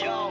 Yo,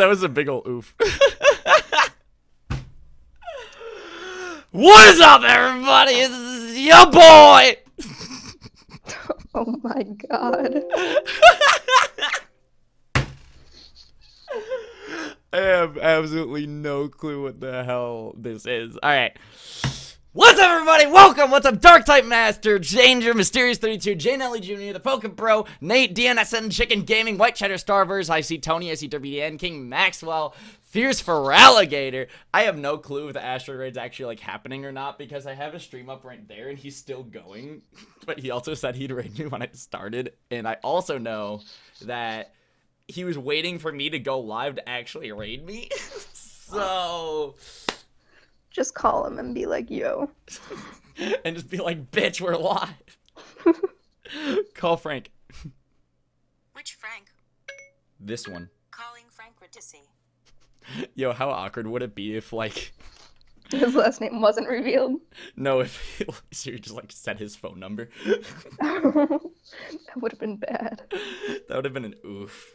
That was a big ol' oof. what is up, everybody? This is your boy. Oh my god. I have absolutely no clue what the hell this is. All right. What's up, everybody? Welcome. What's up, Dark Type Master, Danger, Mysterious 32, Jane Ellie Jr., The Poke Pro, Nate, DNSN, Chicken Gaming, White Cheddar Starvers. I see Tony, I see WDN, King Maxwell, Fierce for Alligator. I have no clue if the asteroid raid's actually like happening or not because I have a stream up right there and he's still going. But he also said he'd raid me when I started, and I also know that he was waiting for me to go live to actually raid me. so Just call him and be like, yo. and just be like, bitch, we're live. Call Frank. Which Frank? This one. Calling Frank Ratissi. Yo, how awkward would it be if like His last name wasn't revealed. no if Siri just like said his phone number? that would have been bad. that would have been an oof.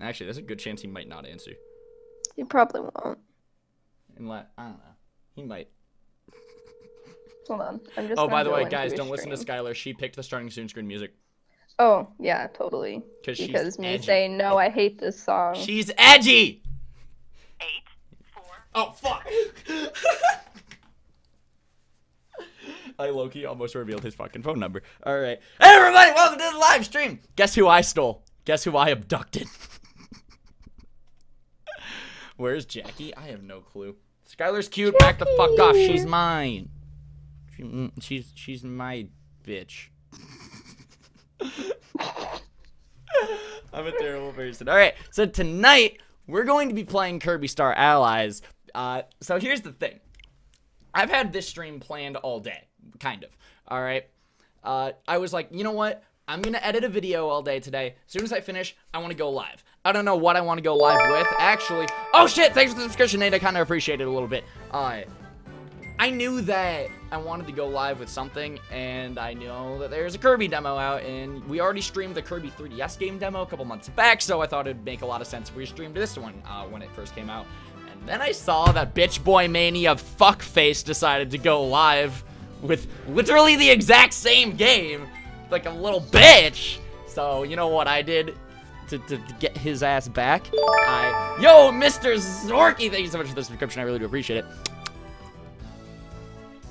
Actually, there's a good chance he might not answer. He probably won't. Unless I don't know. He might. Hold on. I'm just Oh, by the way, guys, don't listen to stream. Skylar. She picked the starting soon screen music. Oh, yeah, totally. 'Cause she's Because me edgy. saying no, I hate this song. She's edgy. Eight, four. Oh fuck! I Loki almost revealed his fucking phone number. All right, hey everybody, welcome to the live stream. Guess who I stole? Guess who I abducted? Where's Jackie? I have no clue. Skylar's cute. Back the fuck off. She's mine. She, mm, she's she's my bitch. I'm a terrible person. All right, so tonight we're going to be playing Kirby Star Allies. Uh, so here's the thing. I've had this stream planned all day, kind of. All right. Uh, I was like, you know what? I'm gonna edit a video all day today. As soon as I finish, I want to go live. I don't know what I want to go live with. Actually, oh shit! Thanks for the subscription, Nate. I kind of appreciate it a little bit. Uh, I knew that I wanted to go live with something, and I know that there's a Kirby demo out, and we already streamed the Kirby 3DS game demo a couple months back, so I thought it'd make a lot of sense if we streamed this one uh, when it first came out. And then I saw that Bitch Boy Mania Fuckface decided to go live with literally the exact same game, like a little bitch. So you know what I did to, to, get his ass back? I yo, Mr. Zorky, thank you so much for the subscription. I really do appreciate it.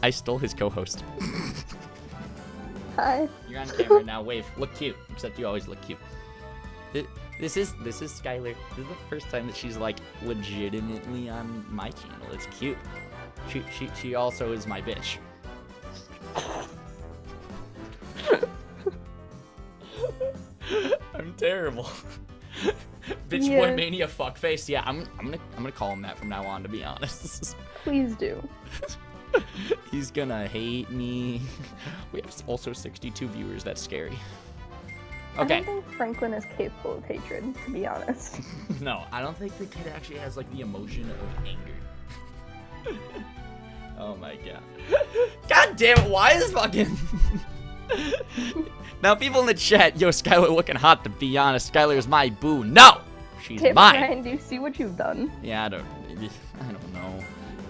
I stole his co-host. Hi. You're on camera now. Wave. Look cute. Except you always look cute. Th- This is this is Skylar. This is the first time that she's like legitimately on my channel. It's cute. She she she also is my bitch. I'm terrible. bitch boy mania fuckface. Yeah, I'm I'm gonna I'm gonna call him that from now on. To be honest. Please do. He's gonna hate me. We have also 62 viewers. That's scary. Okay. I don't think Franklin is capable of hatred, to be honest. No, I don't think the kid actually has like the emotion of anger. oh my god. God damn it, why is fucking Now people in the chat, yo, Skylar looking hot to be honest. Skylar is my boo. No! She's Hey, mine. Brian, do you see what you've done? Yeah, I don't I don't know.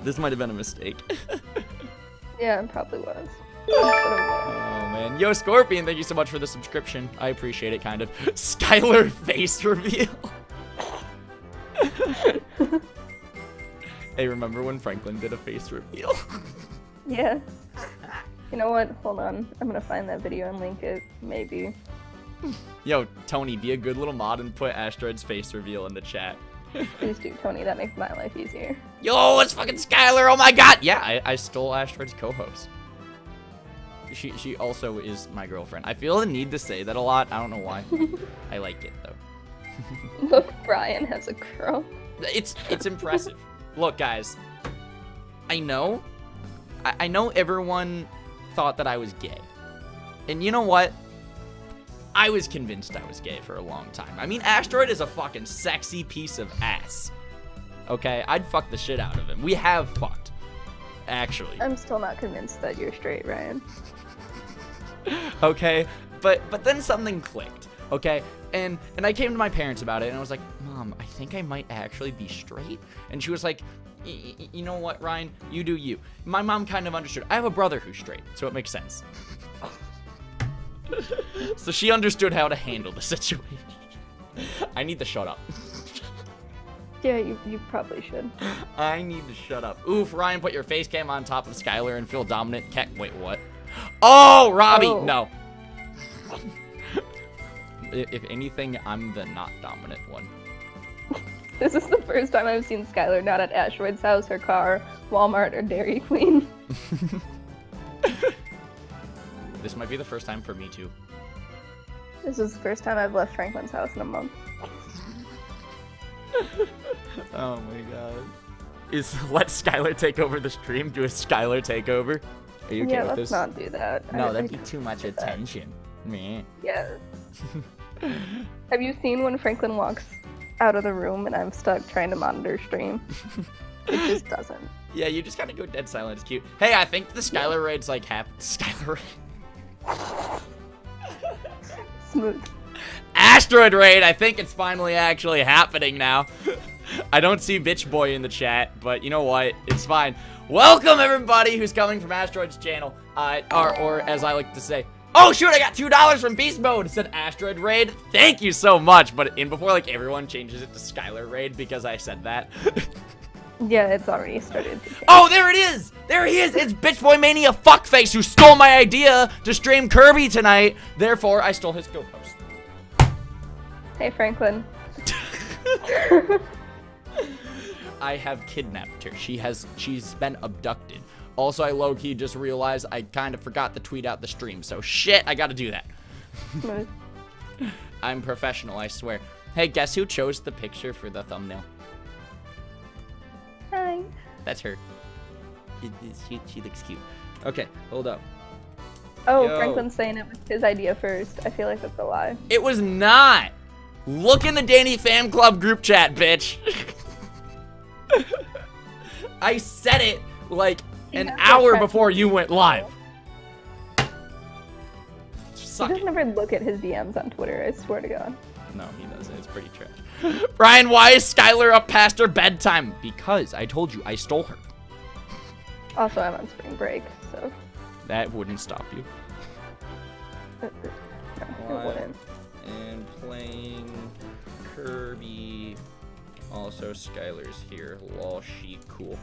This might have been a mistake. Yeah, it probably was. But it was. Oh man. Yo, Scorpion, thank you so much for the subscription. I appreciate it, kind of. Skylar face reveal. hey, remember when Franklin did a face reveal? Yeah. You know what? Hold on. I'm gonna find that video and link it. Maybe. Yo, Tony, be a good little mod and put Asteroid's face reveal in the chat. Please do, Tony. That makes my life easier. Yo, it's fucking Skylar. Oh my god. Yeah, I, I stole Asteroid's co-host. She she also is my girlfriend. I feel the need to say that a lot. I don't know why. I like it though. Look, Brian has a girl. It's it's impressive. Look, guys. I know, I, I know everyone thought that I was gay, and you know what? I was convinced I was gay for a long time. I mean, Asteroid is a fucking sexy piece of ass. Okay, I'd fuck the shit out of him. We have fucked, actually. I'm still not convinced that you're straight, Ryan. okay but but then something clicked okay and and i came to my parents about it and i was like mom i think i might actually be straight and she was like "Y- y- you know what ryan you do you my mom kind of understood i have a brother who's straight so it makes sense so she understood how to handle the situation i need to shut up Yeah, you, you probably should. I need to shut up. Oof, Ryan, put your face cam on top of Skylar and feel dominant. Ca- Wait, what? Oh, Robbie, Oh. no. If anything, I'm the not dominant one. This is the first time I've seen Skylar not at Asteroid's house, her car, Walmart, or Dairy Queen. This might be the first time for me too. This is the first time I've left Franklin's house in a month. Oh my god. Is let Skylar take over the stream? Do a Skylar takeover? Are you okay yeah, with let's this? not do that. No, that'd be too much do that. attention. Meh. Yeah. Have you seen when Franklin walks out of the room and I'm stuck trying to monitor stream? it just doesn't. Yeah, you just gotta go dead silent. It's cute. Hey, I think the Skylar raid's like hap- Skylar raid. Smooth. Asteroid raid. I think it's finally actually happening now. I don't see bitch boy in the chat, but you know what? It's fine. Welcome everybody who's coming from Asteroid's channel, uh, or, or as I like to say. Oh shoot! I got two dollars from Beast Mode. It said Asteroid Raid. Thank you so much. But in before like everyone changes it to Skylar Raid because I said that. Yeah, it's already started. Oh, there it is! There he is! It's Bitch Boy Mania Fuckface who stole my idea to stream Kirby tonight. Therefore, I stole his co-host. Hey, Franklin. I have kidnapped her. She has she's been abducted. Also, I low-key just realized I kind of forgot to tweet out the stream. So shit, I gotta do that. I'm professional, I swear. Hey, guess who chose the picture for the thumbnail? Hi. That's her. She, she looks cute. Okay, hold up. Oh, Yo. Franklin's saying it was his idea first. I feel like that's a lie. It was not. Look in the Danny Fan Club group chat, bitch. I said it like an hour before you went live. He Suck doesn't it. ever look at his DMs on Twitter, I swear to God. No, he doesn't. It's pretty trash. Brian, why is Skylar up past her bedtime? Because I told you I stole her. Also, I'm on spring break, so. That wouldn't stop you. No, it wouldn't. and playing Kirby. Also, Skylar's here. Lol, she cool.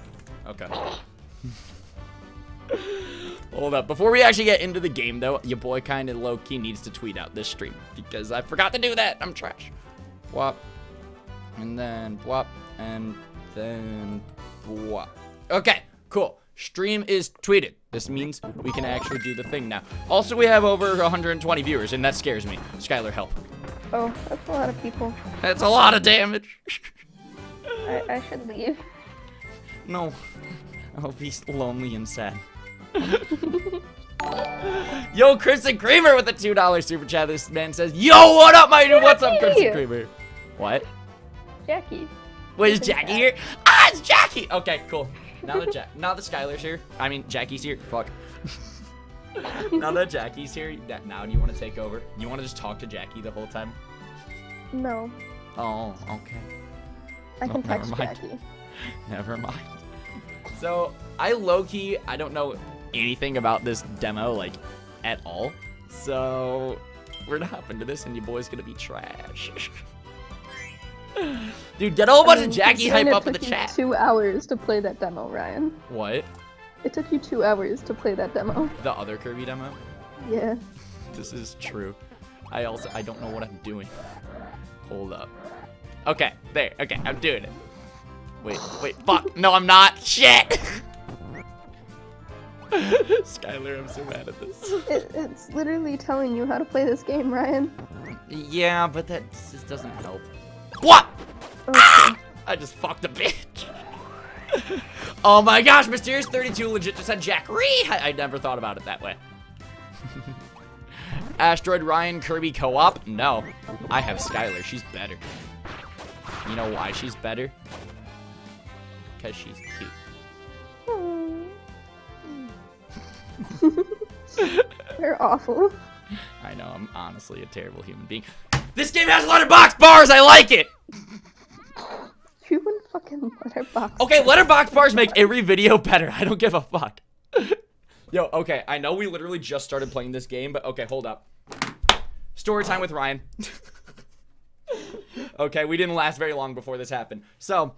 Okay. Hold up. Before we actually get into the game, though, your boy kind of low key needs to tweet out this stream because I forgot to do that. I'm trash. Wop. And then wop. And then wop. Okay, cool. Stream is tweeted. This means we can actually do the thing now. Also, we have over 120 viewers, and that scares me. Skylar, help. Oh, that's a lot of people. That's a lot of damage. I, I should leave. No. I'll be lonely and sad. Yo, Chris and Creamer with a $2 super chat. This man says, Yo, what up, my dude? What's up, Jackie! Creamer? What? Jackie. Wait, is Jackie here? Ah, it's Jackie! Okay, cool. Now that Jack, now that Skylar's here, I mean, Jackie's here. Fuck. now that Jackie's here, that, now do you want to take over? You want to just talk to Jackie the whole time? No, Oh, okay. I Oh, can never text mind. Jackie. Never mind. So I low key I don't know anything about this demo like at all. So we're gonna hop into this and your boy's gonna be trash. Dude, get a whole bunch of um, Jackie hype up in the took you chat. Two hours to play that demo, Ryan. What? It took you two hours to play that demo. The other Kirby demo? Yeah. This is true. I also I don't know what I'm doing. Hold up. Okay, there. Okay, I'm doing it. Wait, wait, fuck. No, I'm not. Shit. Skylar, I'm so mad at this. It, it's literally telling you how to play this game, Ryan. Yeah, but that just doesn't help. What? Okay. Ah! I just fucked a bitch. oh my gosh, Mysterious 32 legit just said Jack Ree. I, I never thought about it that way. Asteroid Ryan Kirby co-op? No. I have Skylar. She's better. You know why she's better? Because she's cute. Hmm. They're awful. I know, I'm honestly a terrible human being. This game has letterbox bars! I like it! You fucking letterbox. Okay, letterbox bars make every video better. I don't give a fuck. Yo, okay, I know we literally just started playing this game, but okay, hold up. Story time with Ryan. okay, we didn't last very long before this happened. So,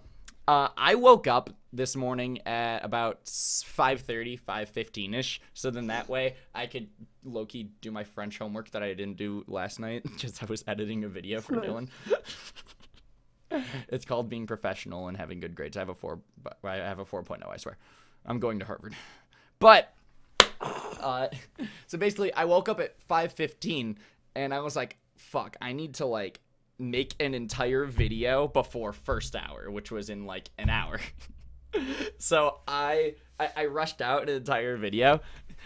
uh, I woke up this morning at about 5.30, 5.15ish. So then that way I could low-key do my French homework that I didn't do last night because I was editing a video for Dylan. it's called being professional and having good grades. I have a four. but I have a 4.0. I swear. I'm going to Harvard. But uh, so basically, I woke up at 5:15 and I was like, "Fuck! I need to like make an entire video before first hour, which was in like an hour." so I, I I rushed out an entire video,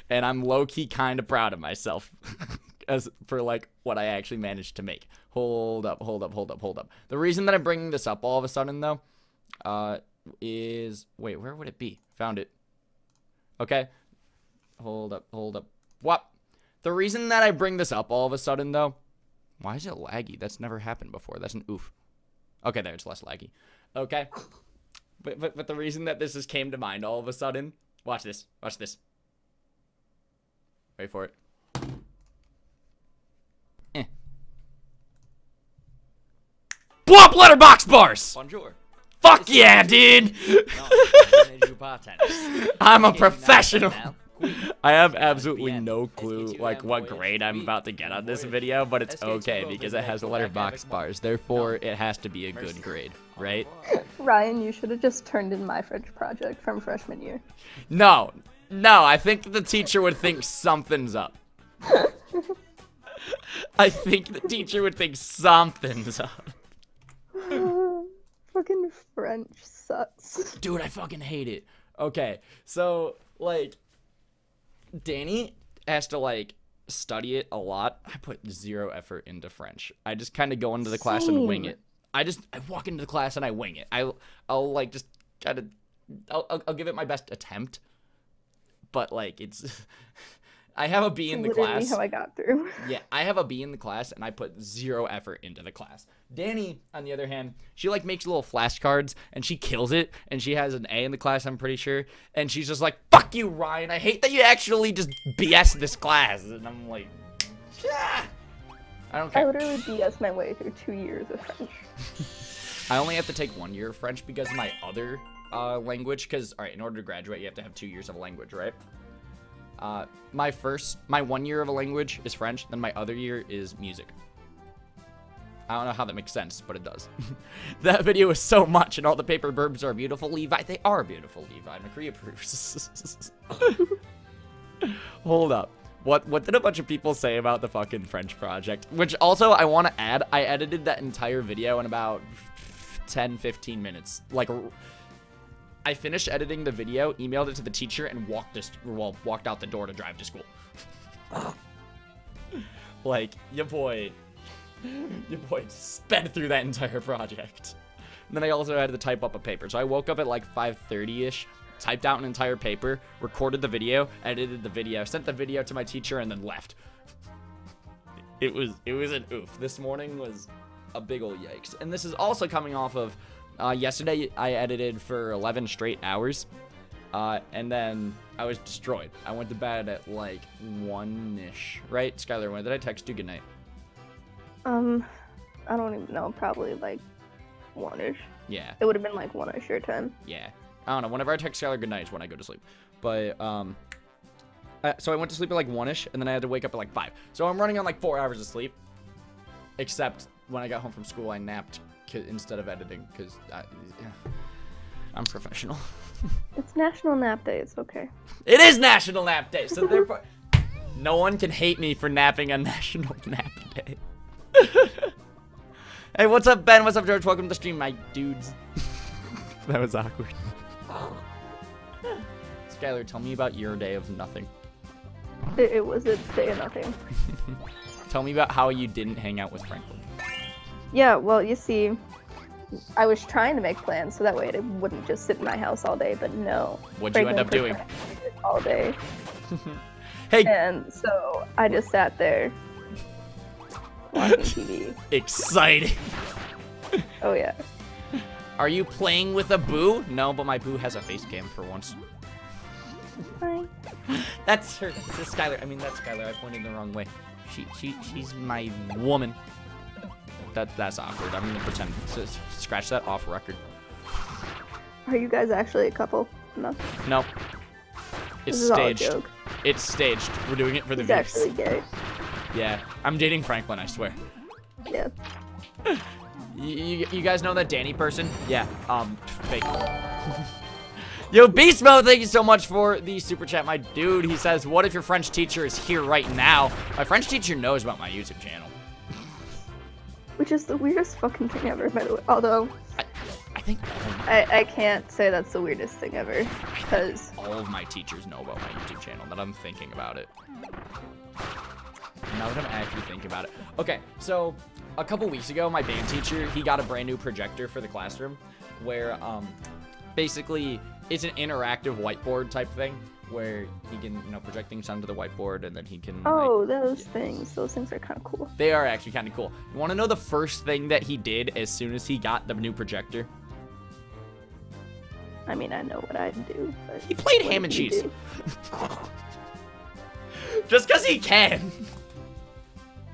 and I'm low key kind of proud of myself as for like what I actually managed to make. Hold up, hold up, hold up, hold up. The reason that I'm bringing this up all of a sudden though, uh, is wait, where would it be? Found it. Okay. Hold up, hold up. What? The reason that I bring this up all of a sudden though, why is it laggy? That's never happened before. That's an oof. Okay, there it's less laggy. Okay. But but but the reason that this just came to mind all of a sudden, watch this. Watch this. Wait for it. Eh. Blow up letterbox bars! Bonjour. Fuck yeah, dude! I'm a professional. Now, I have absolutely no clue like what grade I'm about to get on this video, but it's okay because it has Quebec letterbox avec moi. bars. Therefore, it has to be a good grade, right? Ryan, you should have just turned in my French project from freshman year. No, no, I think the teacher would think something's up. I think the teacher would think something's up. Fucking French sucks. Dude, I fucking hate it. Okay, so like Danny has to like study it a lot. I put zero effort into French. I just kind of go into the class and wing it. I just I walk into the class and I wing it. I I'll like just kind of I'll, I'll I'll give it my best attempt. But like it's I have a B in the Literally class. how I got through. Yeah, I have a B in the class and I put zero effort into the class. Danny, on the other hand, she like makes little flashcards and she kills it and she has an A in the class, I'm pretty sure. And she's just like, fuck you, Ryan. I hate that you actually just BS this class. And I'm like, "Yeah." I don't care. I literally BS my way through two years of French. I only have to take one year of French because of my other uh, language. Because all right, in order to graduate, you have to have two years of language, right? Uh, my first, my one year of a language is French. Then my other year is music. I don't know how that makes sense, but it does. that video is so much, and all the paper burbs are beautiful, Levi. They are beautiful, Levi. McCree approves. Hold up. What what did a bunch of people say about the fucking French project? Which also I want to add, I edited that entire video in about 10 15 minutes. Like I finished editing the video, emailed it to the teacher and walked this well, walked out the door to drive to school. like, your boy your boy sped through that entire project. And then I also had to type up a paper. So I woke up at like 5:30ish, typed out an entire paper, recorded the video, edited the video, sent the video to my teacher, and then left. It was it was an oof. This morning was a big ol' yikes. And this is also coming off of uh, yesterday. I edited for 11 straight hours, uh, and then I was destroyed. I went to bed at like one ish. Right, Skylar? When did I text you goodnight? Um, I don't even know. Probably like one-ish. Yeah. It would have been like one-ish your time. Yeah. I don't know. Whenever I text Skylar good night is when I go to sleep. But, um, uh, so I went to sleep at like 1ish, and then I had to wake up at like 5. So I'm running on like 4 hours of sleep. Except when I got home from school, I napped instead of editing, because I'm professional. It's National Nap Day. It's okay. it is National Nap Day, so therefore, no one can hate me for napping on National Nap Day. hey, what's up, Ben? What's up, George? Welcome to the stream, my dudes. that was awkward. Skylar, tell me about your day of nothing. It, it was a day of nothing. Tell me about how you didn't hang out with Franklin. Yeah, well, you see, I was trying to make plans so that way it wouldn't just sit in my house all day, but no. What'd you end up doing? All day. Hey, And so I just sat there watching TV. exciting. Oh, yeah. Are you playing with a boo? No, but my boo has a face cam for once. Fine. That's her. This is Skylar. I mean, that's Skylar. I pointed the wrong way. She, she, she's my woman. That, that's awkward. I'm gonna pretend. S- scratch that off record. Are you guys actually a couple? No. Nope. It's This is all a staged. It's staged. We're doing it for the views. actually gay. Yeah, I'm dating Franklin. I swear. Yeah. You, you, you guys know that Danny person? Yeah, um, fake. Yo, Beast Mode, thank you so much for the super chat, my dude. He says, what if your French teacher is here right now? My French teacher knows about my YouTube channel. Which is the weirdest fucking thing ever, by the way. Although, I, I think I, I can't say that's the weirdest thing ever. Because, all of my teachers know about my YouTube channel, that I'm thinking about it. Now that I'm actually thinking about it. Okay, so a couple weeks ago, my band teacher, he got a brand new projector for the classroom where um, basically it's an interactive whiteboard type thing where he can, you know, project things onto the whiteboard and then he can. like- oh, those things. Those things are kind of cool. they are actually kind of cool. You want to know the first thing that he did as soon as he got the new projector? I mean, I know what I'd do. But He played ham and cheese. Just because he can.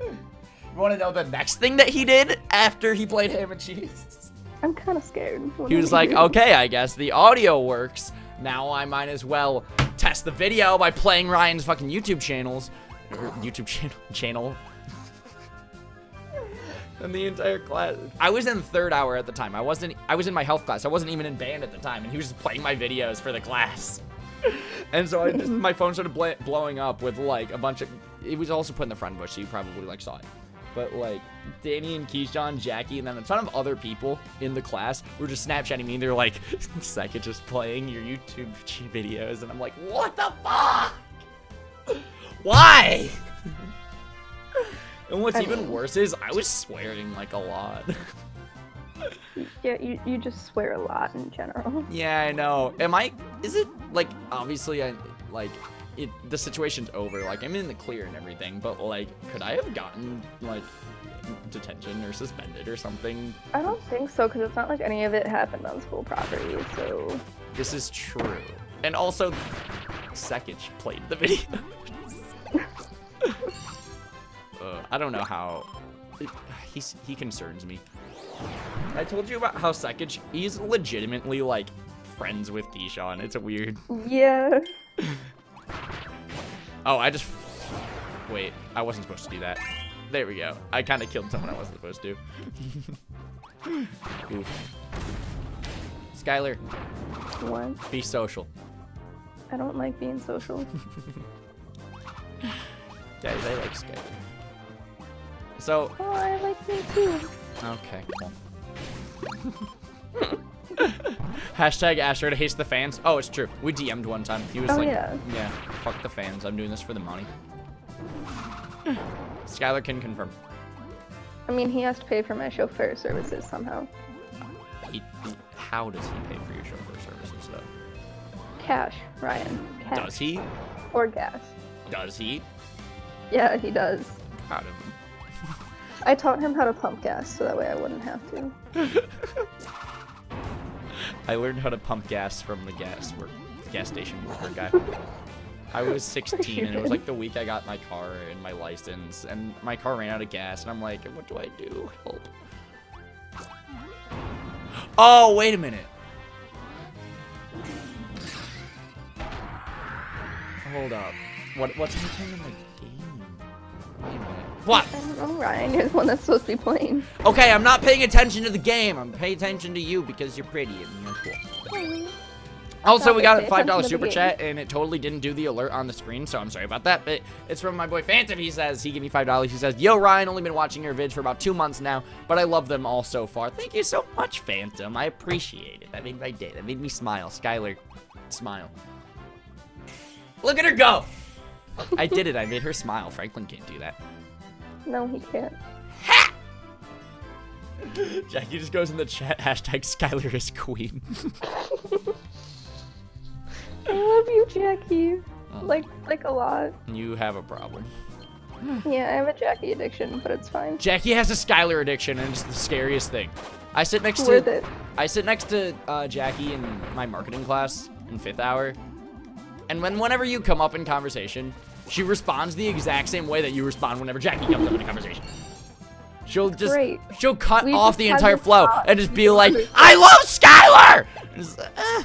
You want to know the next thing that he did after he played ham and cheese? I'm kind of scared. What He was like, do? okay, I guess the audio works. Now I might as well test the video by playing Ryan's fucking YouTube channels. Or YouTube channel. channel. and the entire class. I was in third hour at the time. I wasn't. I was in my health class. I wasn't even in band at the time, and he was just playing my videos for the class. and so I just, my phone started bl- blowing up with like a bunch of. It was also put in the front bush, so you probably like saw it. But like Danny and Keyshawn, Jackie, and then a ton of other people in the class were just Snapchatting me. They're like, "Second, just playing your YouTube videos," and I'm like, "What the fuck? Why?" and what's I even mean- worse is I was swearing like a lot. Yeah, you, you just swear a lot in general. Yeah, I know. Am I? Is it like obviously I like it? The situation's over. Like I'm in the clear and everything. But like, could I have gotten like detention or suspended or something? I don't think so, because it's not like any of it happened on school property, so... This is true. And also, Sekich played the video. uh, I don't know how. He's he concerns me. I told you about how Sekich, he's legitimately like friends with Keyshawn. It's a weird. Yeah. Oh, I just. Wait, I wasn't supposed to do that. There we go. I kind of killed someone I wasn't supposed to. Oof. Skylar, What? be social. I don't like being social. Guys, I like Skylar. So, Oh, I like me too. okay, cool. Hashtag Astro hates the fans. Oh, it's true. We DM'd one time. He was Oh, like, yeah. yeah, fuck the fans. I'm doing this for the money. Skylar can confirm. I mean, he has to pay for my chauffeur services somehow. He, how does he pay for your chauffeur services, though? Cash, Ryan. Cash. Does he? Or gas. Does he? Yeah, he does. Proud of him. I taught him how to pump gas so that way I wouldn't have to. I learned how to pump gas from the gas work, gas station worker guy. I was 16 and it was like the week I got my car and my license and my car ran out of gas and I'm like, what do I do? Help. Oh, wait a minute. Hold up. What what's happening in the game? Wait a minute. What? I don't know, Ryan. You're the one that's supposed to be playing. Okay, I'm not paying attention to the game. I'm paying attention to you because you're pretty and you're cool. Also, we got a five attention dollar to the super chat, and it totally didn't do the alert on the screen, so I'm sorry about that. But it's from my boy Phantom. He says he gave me five dollars. He says, "Yo, Ryan, only been watching your vids for about two months now, but I love them all so far. Thank you so much, Phantom. I appreciate it. That made my day. That made me smile. Skylar, smile. Look at her go. I did it. I made her smile. Franklin can't do that. No, he can't. Jackie just goes in the chat. Hashtag Skylar is queen. I love you, Jackie. Oh. Like, like a lot. you have a problem. Yeah, I have a Jackie addiction, but it's fine. Jackie has a Skylar addiction, and it's the scariest thing. I sit next Worth to it. I sit next to uh, Jackie in my marketing class in fifth hour, and when whenever you come up in conversation, she responds the exact same way that you respond whenever Jackie comes up in a conversation. She'll just Great. she'll cut We off just the entire flow and just be like, "I love Skylar." Eh.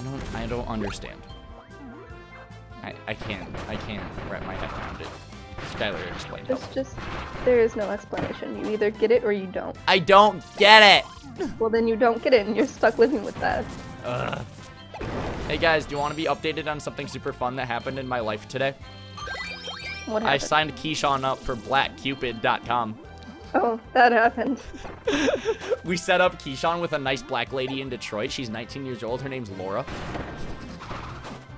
I don't I don't understand. I I can't I can't wrap my head around it. Skylar, explain. help. It's just, there is no explanation. You either get it or you don't. I don't get it. Well, then you don't get it, and you're stuck living with that. Ugh. Hey guys, do you want to be updated on something super fun that happened in my life today? What I signed Keyshawn up for blackcupid.com. Oh, that happened. We set up Keyshawn with a nice black lady in Detroit. She's 19 years old. Her name's Laura.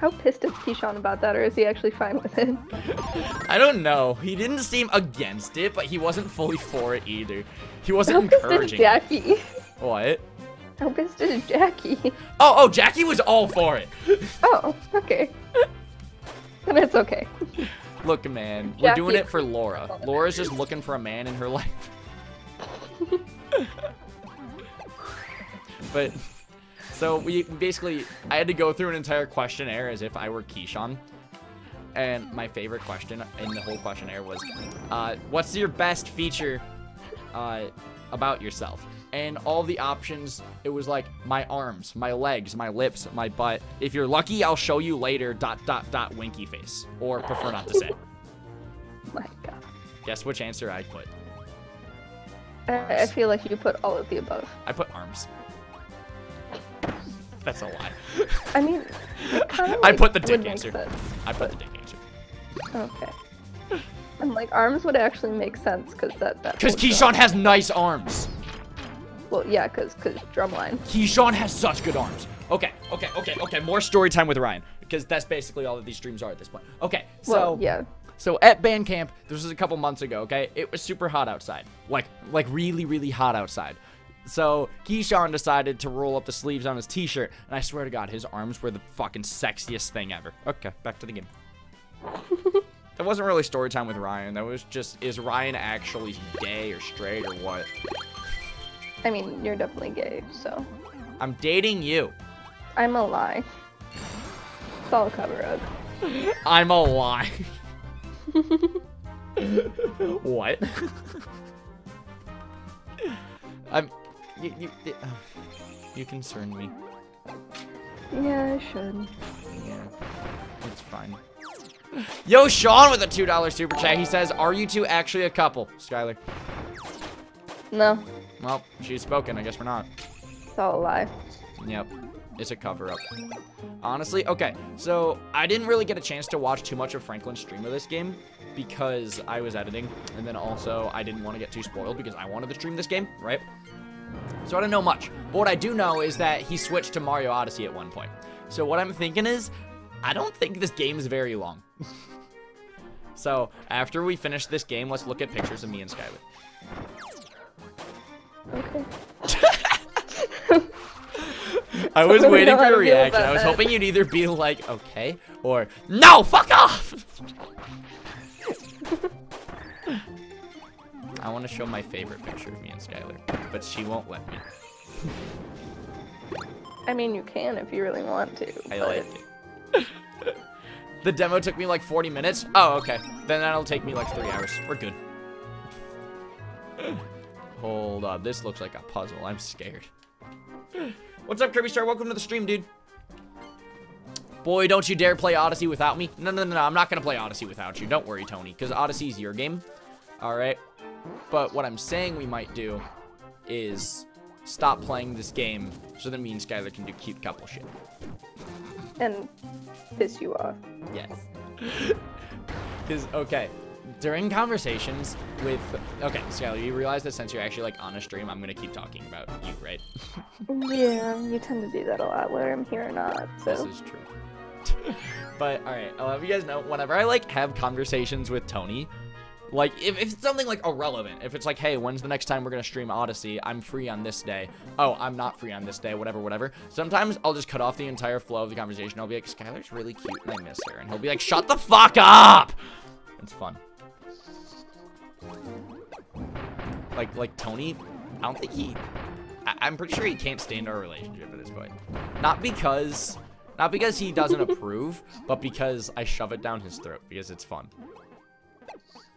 How pissed is Keyshawn about that, or is he actually fine with it? I don't know. He didn't seem against it, but he wasn't fully for it either. He wasn't How pissed is encouraging. Jackie? What? How pissed is Jackie? Oh, oh, Jackie was all for it. Oh, okay. then it's okay. Look, man, we're doing it for Laura. Laura's just looking for a man in her life. but so we basically, I had to go through an entire questionnaire as if I were Keyshawn. And my favorite question in the whole questionnaire was, uh, "What's your best feature uh, about yourself?" And all the options, it was like my arms, my legs, my lips, my butt. If you're lucky, I'll show you later. Dot dot dot. Winky face, or prefer not to say. My God. Guess which answer I put? I, I feel like you put all of the above. I put arms. That's a lie. I mean, kinda, I put the dick answer. sense. I put the dick answer. Okay. And like arms would actually make sense because that that. Because Keyshawn has nice arms. Well, yeah, because because drumline. Keyshawn has such good arms. Okay, okay, okay, okay. More story time with Ryan. Because that's basically all that these streams are at this point. Okay, so Well, yeah. So at band camp, this was a couple months ago, okay? It was super hot outside. Like like really, really hot outside. So Keyshawn decided to roll up the sleeves on his t-shirt, and I swear to God, his arms were the fucking sexiest thing ever. Okay, back to the game. that wasn't really story time with Ryan. That was just, is Ryan actually gay or straight or what? I mean, you're definitely gay, so I'm dating you. I'm a lie. It's all a cover up. I'm a lie. what? I'm. You, you, uh, you concern me. Yeah, I should. Yeah, it's fine. Yo, Sean with a $2 super chat. He says, Are you two actually a couple? Skylar. No, Well, she's spoken. I guess we're not. it's all a lie. Yep. It's a cover up. Honestly, okay. So I didn't really get a chance to watch too much of Franklin's stream of this game because I was editing. And then also I didn't want to get too spoiled because I wanted to stream this game, right? So I don't know much. But what I do know is that he switched to Mario Odyssey at one point. So what I'm thinking is, I don't think this game is very long. so after we finish this game, let's look at pictures of me and Skylar. Okay. I was I waiting for how your to feel reaction. I was that. hoping you'd either be like, okay, or no, fuck off. I want to show my favorite picture of me and Skylar, but she won't let me. I mean, you can if you really want to. I but like it. the demo took me like 40 minutes. Oh, okay. Then that'll take me like three hours. We're good. Hold up. This looks like a puzzle. I'm scared. What's up, Kirby Star? Welcome to the stream, dude. Boy, don't you dare play Odyssey without me. No, no, no, no. I'm not going to play Odyssey without you. Don't worry, Tony, because Odyssey's your game. All right? But what I'm saying we might do is stop playing this game so that me and Skylar can do cute couple shit. And piss you off. Yes. Because, okay, during conversations with. Okay, Skylar, you realize that since you're actually like on a stream, I'm going to keep talking about you, right? Yeah, you tend to do that a lot, whether I'm here or not. This is true. but, alright, I'll have you guys know whenever I like have conversations with Tony, like if, if it's something like irrelevant, if it's like, hey, when's the next time we're going to stream Odyssey? I'm free on this day. Oh, I'm not free on this day, whatever, whatever. Sometimes I'll just cut off the entire flow of the conversation. I'll be like, Skylar's really cute and I miss her. And he'll be like, shut the fuck up! It's fun. Like, like Tony, I don't think he. I, I'm pretty sure he can't stand our relationship at this point. Not because, not because he doesn't approve, but because I shove it down his throat because it's fun.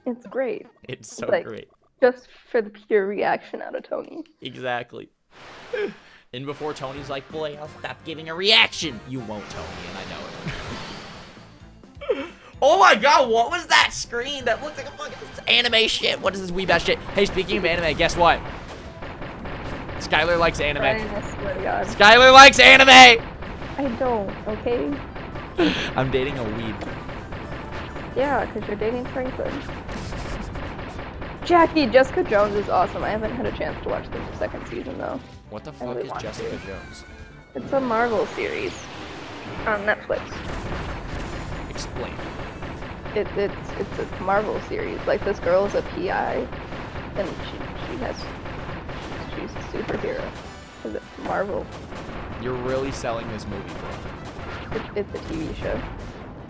it's great. It's so Like- great. Just for the pure reaction out of Tony. Exactly. and before Tony's like, boy, I'll stop giving a reaction. You won't, Tony, and I know. Oh my god, what was that screen? That looked like a fucking anime shit. What is this weeb ass shit? Hey, speaking of anime, guess what? Skylar likes anime. Brian, I swear to God. Skylar likes anime! I don't, okay? I'm dating a weeb. Yeah, because you're dating Franklin. Jackie, Jessica Jones is awesome. I haven't had a chance to watch the second season though. What the fuck really is Jessica to. Jones? It's a Marvel series on Netflix. Explain. It, it's it's a Marvel series. Like this girl is a PI, and she she has she's a superhero. 'Cause it's Marvel. You're really selling this movie for me. It, it's a TV show.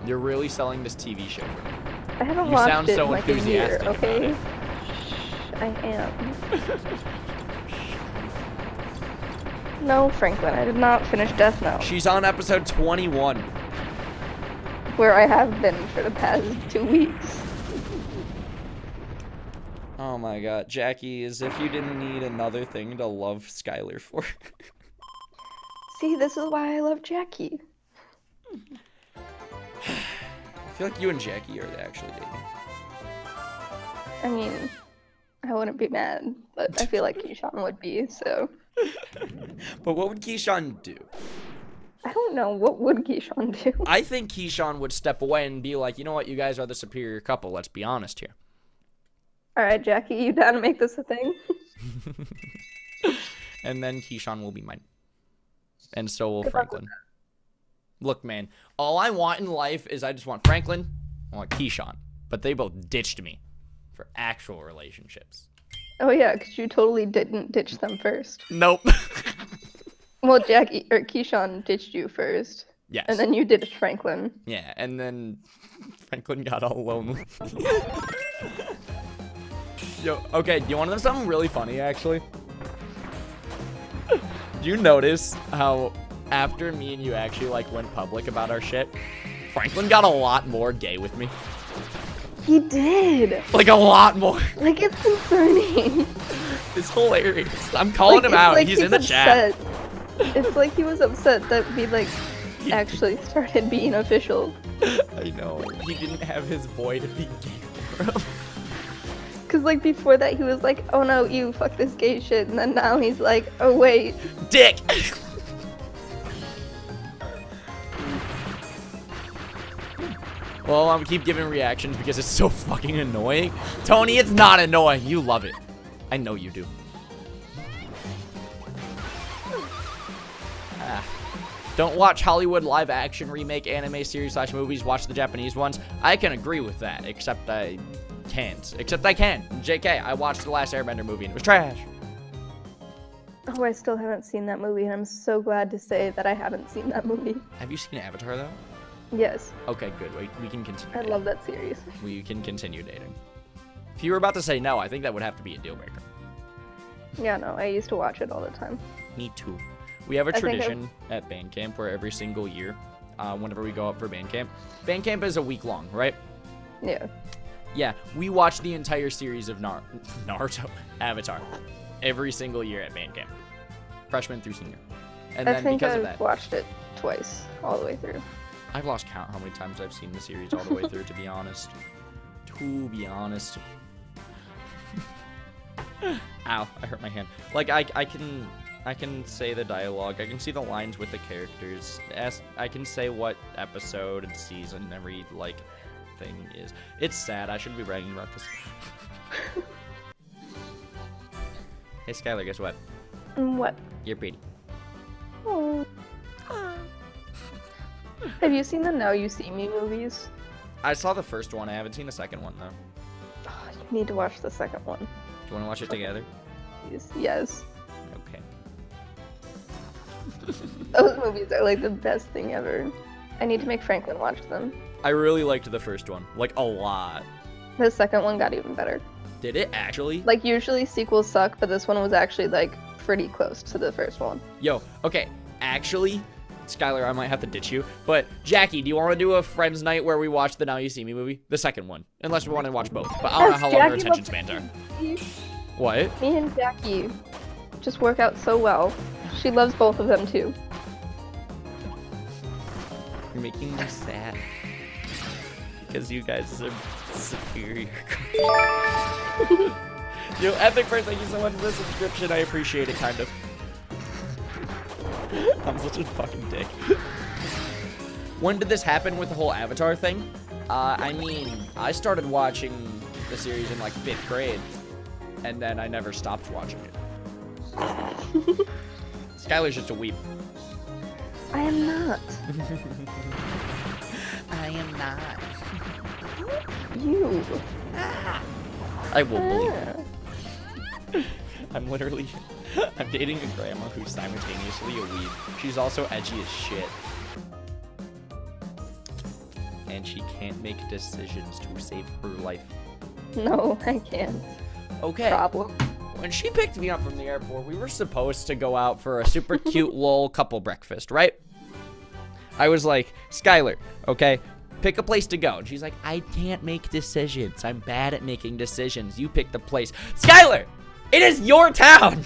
You're really selling this TV show for me. I haven't You watched sound it so in like a year. enthusiastic about Okay. it. Shh, I am. no, Franklin, I did not finish Death Note, She's on episode 21. Where I have been for the past two weeks. Oh my god, Jackie, as if you didn't need another thing to love Skylar for. See, this is why I love Jackie. I feel like you and Jackie are actually dating. I mean, I wouldn't be mad, but I feel like Keyshawn would be, so. But what would Keyshawn do? I don't know, what would Keyshawn do? I think Keyshawn would step away and be like, you know what, you guys are the superior couple, let's be honest here. Alright, Jackie, you down to make this a thing? And then Keyshawn will be mine. And so will Good Franklin. Look, man, all I want in life is I just want Franklin, I want Keyshawn. But they both ditched me for actual relationships. Oh yeah, because you totally didn't ditch them first. Nope. Well, Jackie, or Keyshawn ditched you first, yes. and then you ditched Franklin. Yeah, and then Franklin got all lonely. Yo, okay, do you want to know something really funny, actually? Do you notice how after me and you actually, like, went public about our shit, Franklin got a lot more gay with me? He did. Like a lot more. Like it's concerning. It's hilarious. I'm calling Like, him out. like He's in the chat. It's like he was upset that we like actually started being official. I know. He didn't have his boy to be gay for. Cause like before that he was like, oh no, you fuck this gay shit, and then now he's like, oh wait, Dick. well, I'm gonna keep giving reactions because it's so fucking annoying. Tony, it's not annoying. You love it. I know you do. Don't watch Hollywood live action remake anime series slash movies. Watch the Japanese ones. I can agree with that, except I can't. Except I can. JK, I watched the last Airbender movie and it was trash. oh I still haven't seen that movie, and I'm so glad to say that I haven't seen that movie. Have you seen Avatar though? Yes, Okay, good. We, we can continue. I dating. love that series. We can continue dating. If you were about to say no, I think that would have to be a deal breaker. Yeah, no, I used to watch it all the time. Me too. We have a tradition at band camp where every single year, uh, whenever we go up for band camp, band camp is a week long, right? Yeah. Yeah, we watch the entire series of Nar- Naruto, Avatar, every single year at band camp, freshman through senior. And I then think because I've of that, watched it twice, all the way through. I've lost count how many times I've seen the series all the way through. To be honest, to be honest. Ow! I hurt my hand. Like I, I can, I can say the dialogue. I can see the lines with the characters. As I can say what episode and season and every like thing is. It's sad. I shouldn't be bragging about this. hey Skylar, guess what? Mm, What? You're pretty. Oh. Have you seen the Now You See Me movies? I saw the first one. I haven't seen the second one though. Oh, you need to watch the second one. Do you want to watch it together? Yes. Okay. Those movies are like the best thing ever. I need to make Franklin watch them. I really liked the first one, like a lot. The second one got even better. Did it actually? Like usually sequels suck, but this one was actually like pretty close to the first one. Yo, okay, actually, Skylar, I might have to ditch you, but Jackie, do you want to do a friends night where we watch the Now You See Me movie, the second one? Unless we want to watch both, but I don't know Yes, how long our attention loves- spans are. What? Me and Jackie just work out so well. She loves both of them too. You're making me sad because you guys are superior. Yo, Epic First, thank you so much for the subscription. I appreciate it, kind of. I'm such a fucking dick. when did this happen with the whole Avatar thing? Uh, I mean, I started watching the series in like fifth grade, and then I never stopped watching it. Skylar's just a weep. I am not. I am not. You. I will believe Ah. I'm literally, I'm dating a grandma who's simultaneously a weep. She's also edgy as shit. And she can't make decisions to save her life. No, I can't. Okay. Problem. When she picked me up from the airport, we were supposed to go out for a super cute lol couple breakfast, right? I was like, Skylar, okay, pick a place to go. And she's like, I can't make decisions. I'm bad at making decisions. You pick the place. Skylar, it is your town.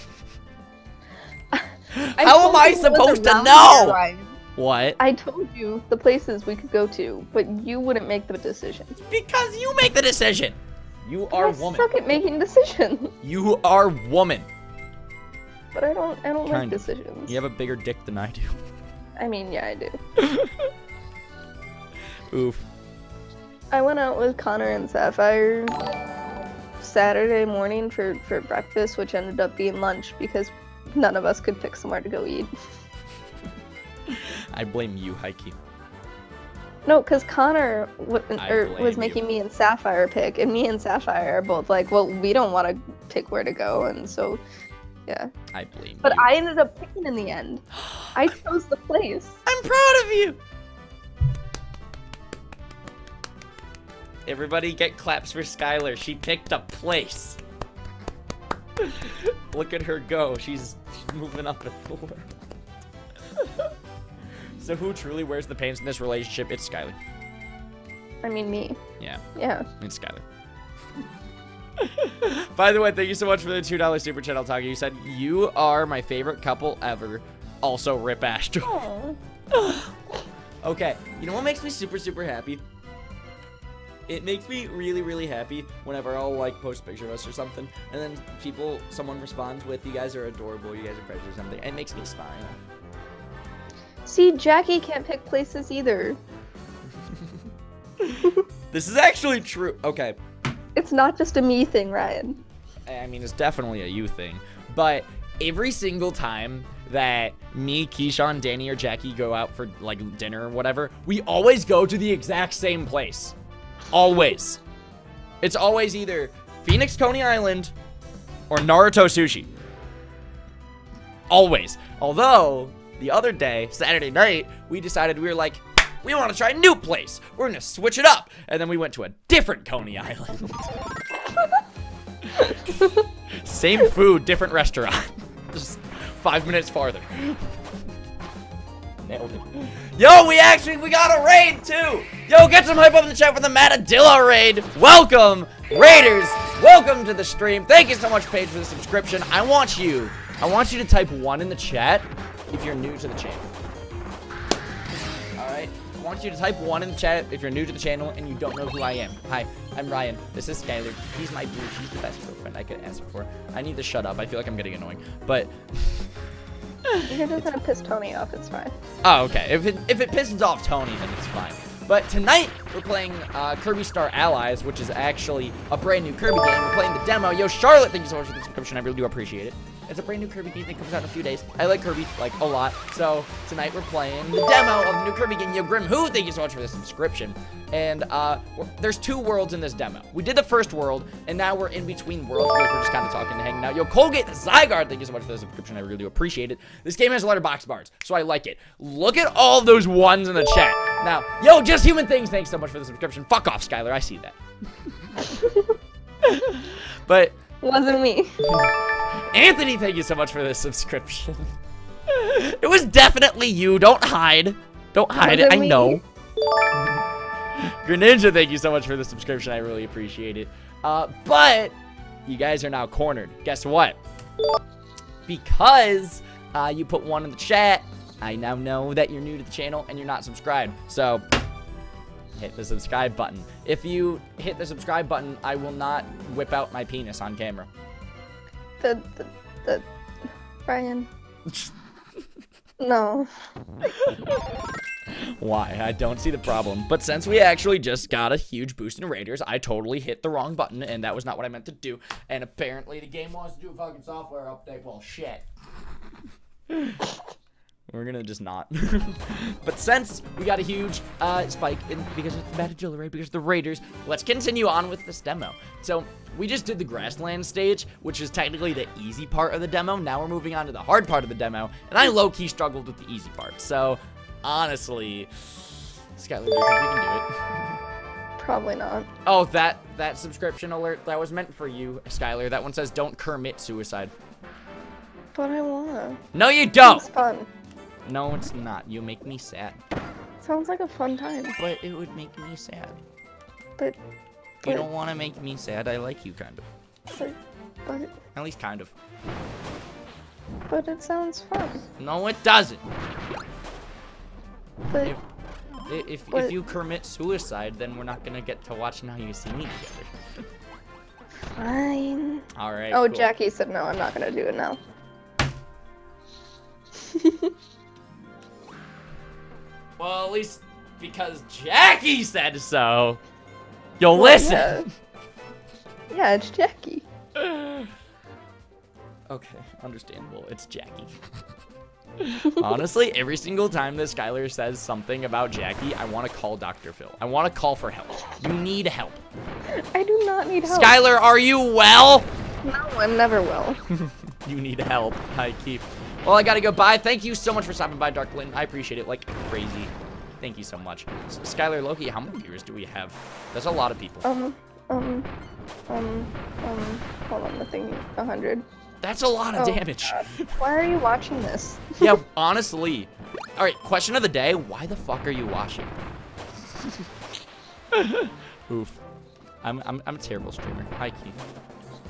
How am I you it was supposed to know? here, What? I told you the places we could go to, but you wouldn't make the decision. Because you make the decision. You are I woman. suck at making decisions, You are woman. but I don't. I don't Kind make of. decisions. You have a bigger dick than I do. I mean, yeah, I do. Oof. I went out with Connor and Sapphire Saturday morning for for breakfast, which ended up being lunch because none of us could pick somewhere to go eat. I blame you, Heike. No, because Connor w- er, was you. making me and Sapphire pick, and me and Sapphire are both like, well, we don't want to pick where to go, and so, yeah. I blame But you. I ended up picking in the end. I chose the place. I'm proud of you. Everybody get claps for Skylar. She picked a place. Look at her go. She's she's moving up in the world. so who truly wears the pants in this relationship? It's Skylar. I mean me. Yeah, Yeah. it's Skylar. By the way, thank you so much for the $2 super channel talk. You said, You are my favorite couple ever. Also, Rip Astro. Okay, you know what makes me super, super happy? It makes me really, really happy whenever I'll like post a picture of us or something, and then people, someone responds with, "You guys are adorable, you guys are precious," or something. It makes me smile. See, Jackie can't pick places either. This is actually true. Okay, It's not just a me thing, Ryan. I mean, it's definitely a you thing, but every single time that me, Keyshawn, Danny, or Jackie go out for like dinner or whatever, we always go to the exact same place. Always. It's always either Phoenix Coney Island or Naruto Sushi. Always. Although, the other day, Saturday night, we decided we were like, we want to try a new place. We're going to switch it up. And then we went to a different Coney Island. Same food, different restaurant. Just five minutes farther. Nailed it. Yo, we actually we got a raid too. Yo, get some hype up in the chat for the Matadilla raid. Welcome, Raiders. Welcome to the stream. Thank you so much, Paige, for the subscription. I want you, I want you to type one in the chat if you're new to the channel. All right. I want you to type one in the chat if you're new to the channel and you don't know who I am. Hi, I'm Ryan. This is Skylar. He's my boo. She's the best girlfriend I could ask for. I need to shut up. I feel like I'm getting annoying. But You're just gonna piss Tony off, it's fine. Oh, okay. If it if it pisses off Tony, then it's fine. But tonight we're playing uh, Kirby Star Allies, which is actually a brand new Kirby game. We're playing the demo. Yo, Charlotte, thank you so much for the subscription. I really do appreciate it. It's a brand new Kirby game that comes out in a few days. I like Kirby like a lot. So tonight we're playing the demo of new Kirby game. Yo, Grim Who, thank you so much for the subscription. And uh, there's two worlds in this demo. We did the first world, and now we're in between worlds because we're just kind of talking and hanging out. Yo, Colgate the Zygarde, thank you so much for the subscription. I really do appreciate it. This game has a lot of box bars, so I like it. Look at all those ones in the chat. Now, yo, just human things, thanks so much for the subscription. Fuck off, Skylar. I see that. but Wasn't me. Anthony, thank you so much for the subscription. it was definitely you. Don't hide. Don't hide it. Wasn't I me. know. Greninja, thank you so much for the subscription. I really appreciate it. Uh, but you guys are now cornered. Guess what? Because uh, you put one in the chat, I now know that you're new to the channel and you're not subscribed. So hit the subscribe button. If you hit the subscribe button, I will not whip out my penis on camera. The, the, the, Ryan. No. Why? I don't see the problem. But since we actually just got a huge boost in Raiders, I totally hit the wrong button, and that was not what I meant to do. And apparently the game wants to do a fucking software update. Well, shit. We're gonna just not. but since we got a huge uh, spike in, because of the Matadilla raid, because of the Raiders, let's continue on with this demo. So we just did the grassland stage, which is technically the easy part of the demo. Now we're moving on to the hard part of the demo, and I low-key struggled with the easy part. So honestly, Skylar, do you think we can do it? Probably not. Oh, that that subscription alert that was meant for you, Skylar. That one says don't commit suicide. But I wanna. No, you don't. It's fun. No, it's not. You make me sad. Sounds like a fun time. But it would make me sad. But, You don't want to make me sad. I like you, kind of. but, but, At least kind of. but it sounds fun. No, it doesn't. But, If if, if you commit suicide, then we're not gonna get to watch Now You See Me together. fine. All right. Oh, cool. Jackie said no, I'm not gonna do it now. Well, at least because Jackie said so. You'll Well, listen. Yeah. yeah, it's Jackie. Okay, understandable. It's Jackie. Honestly, every single time that Skylar says something about Jackie, I want to call Dr. Phil. I want to call for help. You need help. I do not need help. Skylar, are you well? No, I'm never well. You need help. I keep. Well, I gotta go. Bye. Thank you so much for stopping by, Darklyn. I appreciate it like crazy. Thank you so much. Skylar Loki, how many viewers do we have? That's a lot of people. Um, um, um, um, hold on, the thing, a hundred. That's a lot of Oh, damage. God. Why are you watching this? yeah, honestly. All right, question of the day: Why the fuck are you watching? Oof. I'm, I'm, I'm a terrible streamer. Hi, Key.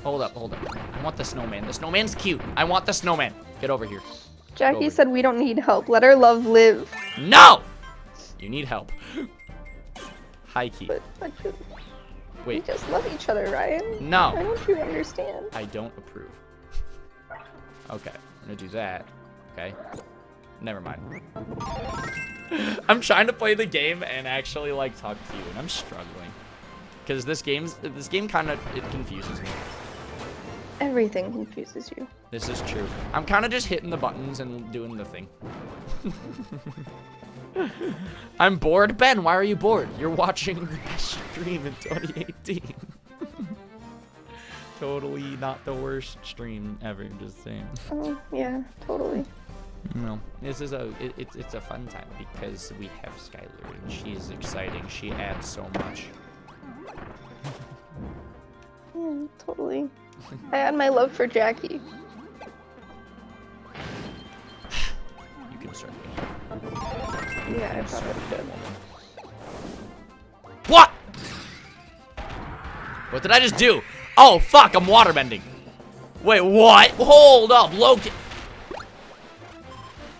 Hold up, hold up. I want the snowman. The snowman's cute. I want the snowman. Get over here. Jackie Over. said we don't need help. Let our love live. No! You need help. Hi, Key. But, but you, we just love each other, Ryan. No. I don't you understand? I don't approve. Okay, I'm gonna do that. Okay. Never mind. I'm trying to play the game and actually like talk to you, and I'm struggling. Because this game's this game kind of it confuses me. Everything confuses you. This is true. I'm kind of just hitting the buttons and doing the thing. I'm bored. Ben, why are you bored? You're watching the best stream in 2018. totally not the worst stream ever, just saying. Oh, yeah, totally. No, this is a it, it's it's a fun time because we have Skylar and she's exciting. She adds so much. Yeah, totally. I had my love for Jackie. You can start. Yeah, I probably should. What? What did I just do? Oh fuck! I'm waterbending. Wait, what? Hold up, Loki.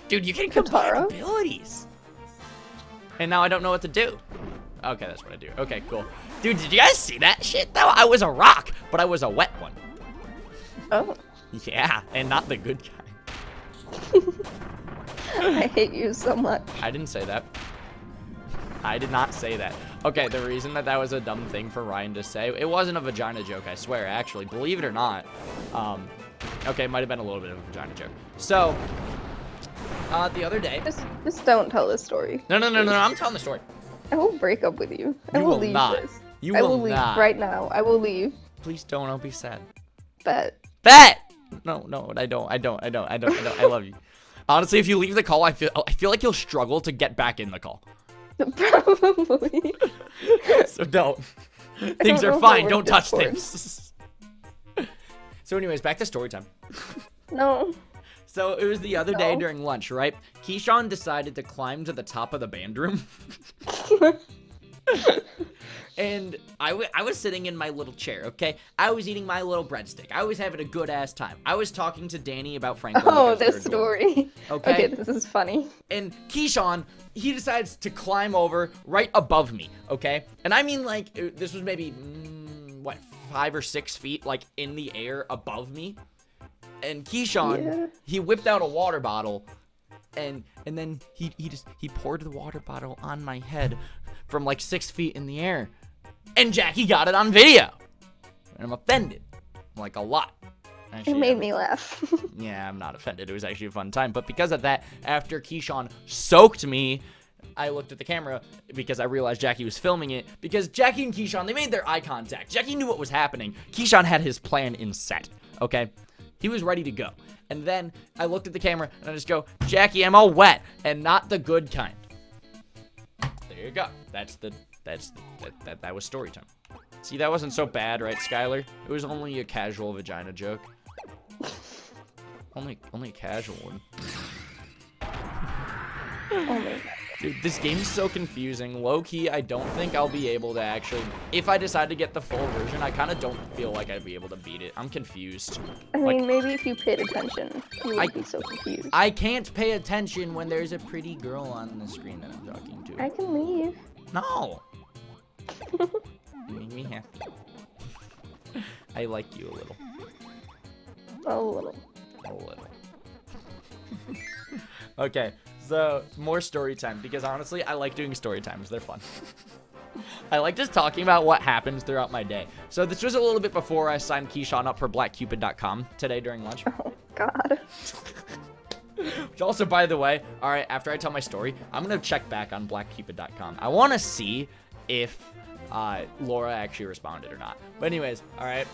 Dude, you can combine Katara? abilities. And now I don't know what to do. Okay, that's what I do. Okay, cool. Dude, did you guys see that shit though? I was a rock, but I was a wet one. Oh, Yeah, and not the good guy. I hate you so much. I didn't say that. I did not say that. Okay, the reason that that was a dumb thing for Ryan to say, it wasn't a vagina joke, I swear, actually. Believe it or not. Um, okay, it might have been a little bit of a vagina joke. So, uh, the other day. Just, just don't tell this story. No, no, no, no, no, I'm telling the story. I will break up with you. I You will, will leave not. this. You I will will leave not. right now. I will leave. Please don't, I'll be sad. Bet. Bet! No, no, I don't, I don't, I don't, I don't, I don't, I love you. Honestly, if you leave the call, I feel, I feel like you'll struggle to get back in the call. Probably. so don't. Things don't are fine. Don't touch things. so, anyways, back to story time. No. So it was the other day during lunch, right? Keyshawn decided to climb to the top of the band room. And I, w- I was sitting in my little chair, okay? I was eating my little breadstick. I was having a good ass time. I was talking to Danny about Franklin. Oh, this story. Okay. Okay, this is funny. and Keyshawn, he decides to climb over right above me, okay? And I mean, like, this was maybe, mm, what, five or six feet, like, in the air above me. And Keyshawn, Yeah. he whipped out a water bottle, and and then he, he just, he poured the water bottle on my head from, like, six feet in the air. And Jackie got it on video. And I'm offended, like, a lot. It made me laugh. yeah, I'm not offended. It was actually a fun time. But because of that, after Keyshawn soaked me, I looked at the camera because I realized Jackie was filming it. Because Jackie and Keyshawn, they made their eye contact. Jackie knew what was happening. Keyshawn had his plan in set, okay? He was ready to go. And then I looked at the camera and I just go, Jackie, I'm all wet and not the good kind. There you go. That's the, that's, that, that, that was story time. See, that wasn't so bad, right, Skylar? It was only a casual vagina joke. Only, only a casual one. oh my god. Dude, this game's so confusing. Low key, I don't think I'll be able to actually. If I decide to get the full version, I kind of don't feel like I'd be able to beat it. I'm confused. I Like- mean, maybe if you paid attention, you would be so confused. I can't pay attention when there's a pretty girl on the screen that I'm talking to. I can leave. No. You make me happy. I like you a little. A little. A little. okay, so more story time because honestly, I like doing story times. They're fun. I like just talking about what happens throughout my day. So this was a little bit before I signed Keyshawn up for BlackCupid.com today during lunch. Oh god. Which also, by the way, all right, after I tell my story, I'm gonna check back on BlackCupid.com. I want to see if uh, Laura actually responded or not. But anyways, all right.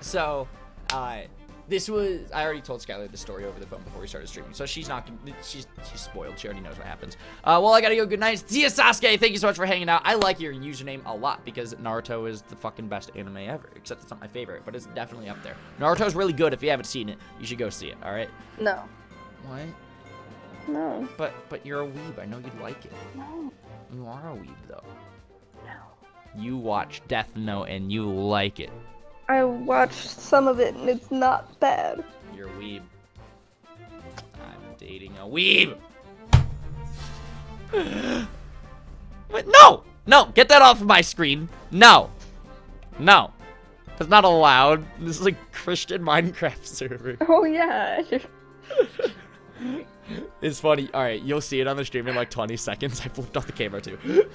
So, uh, this was I already told Skylar the story over the phone before we started streaming, so she's not she's she's spoiled. She already knows what happens. Uh, well, I gotta go. Good night, see ya, Sasuke. Thank you so much for hanging out. I like your username a lot because Naruto is the fucking best anime ever. Except it's not my favorite, but it's definitely up there. Naruto's really good. If you haven't seen it, you should go see it. All right. No. What? No. But but you're a weeb. I know you'd like it. No. You are a weeb though. You watch Death Note and you like it. I watched some of it and it's not bad. You're a weeb. I'm dating a weeb. What? No! No! Get that off of my screen. No. No. That's not allowed. This is a Christian Minecraft server. Oh yeah. It's funny. All right, you'll see it on the stream in like 20 seconds. I flipped off the camera too.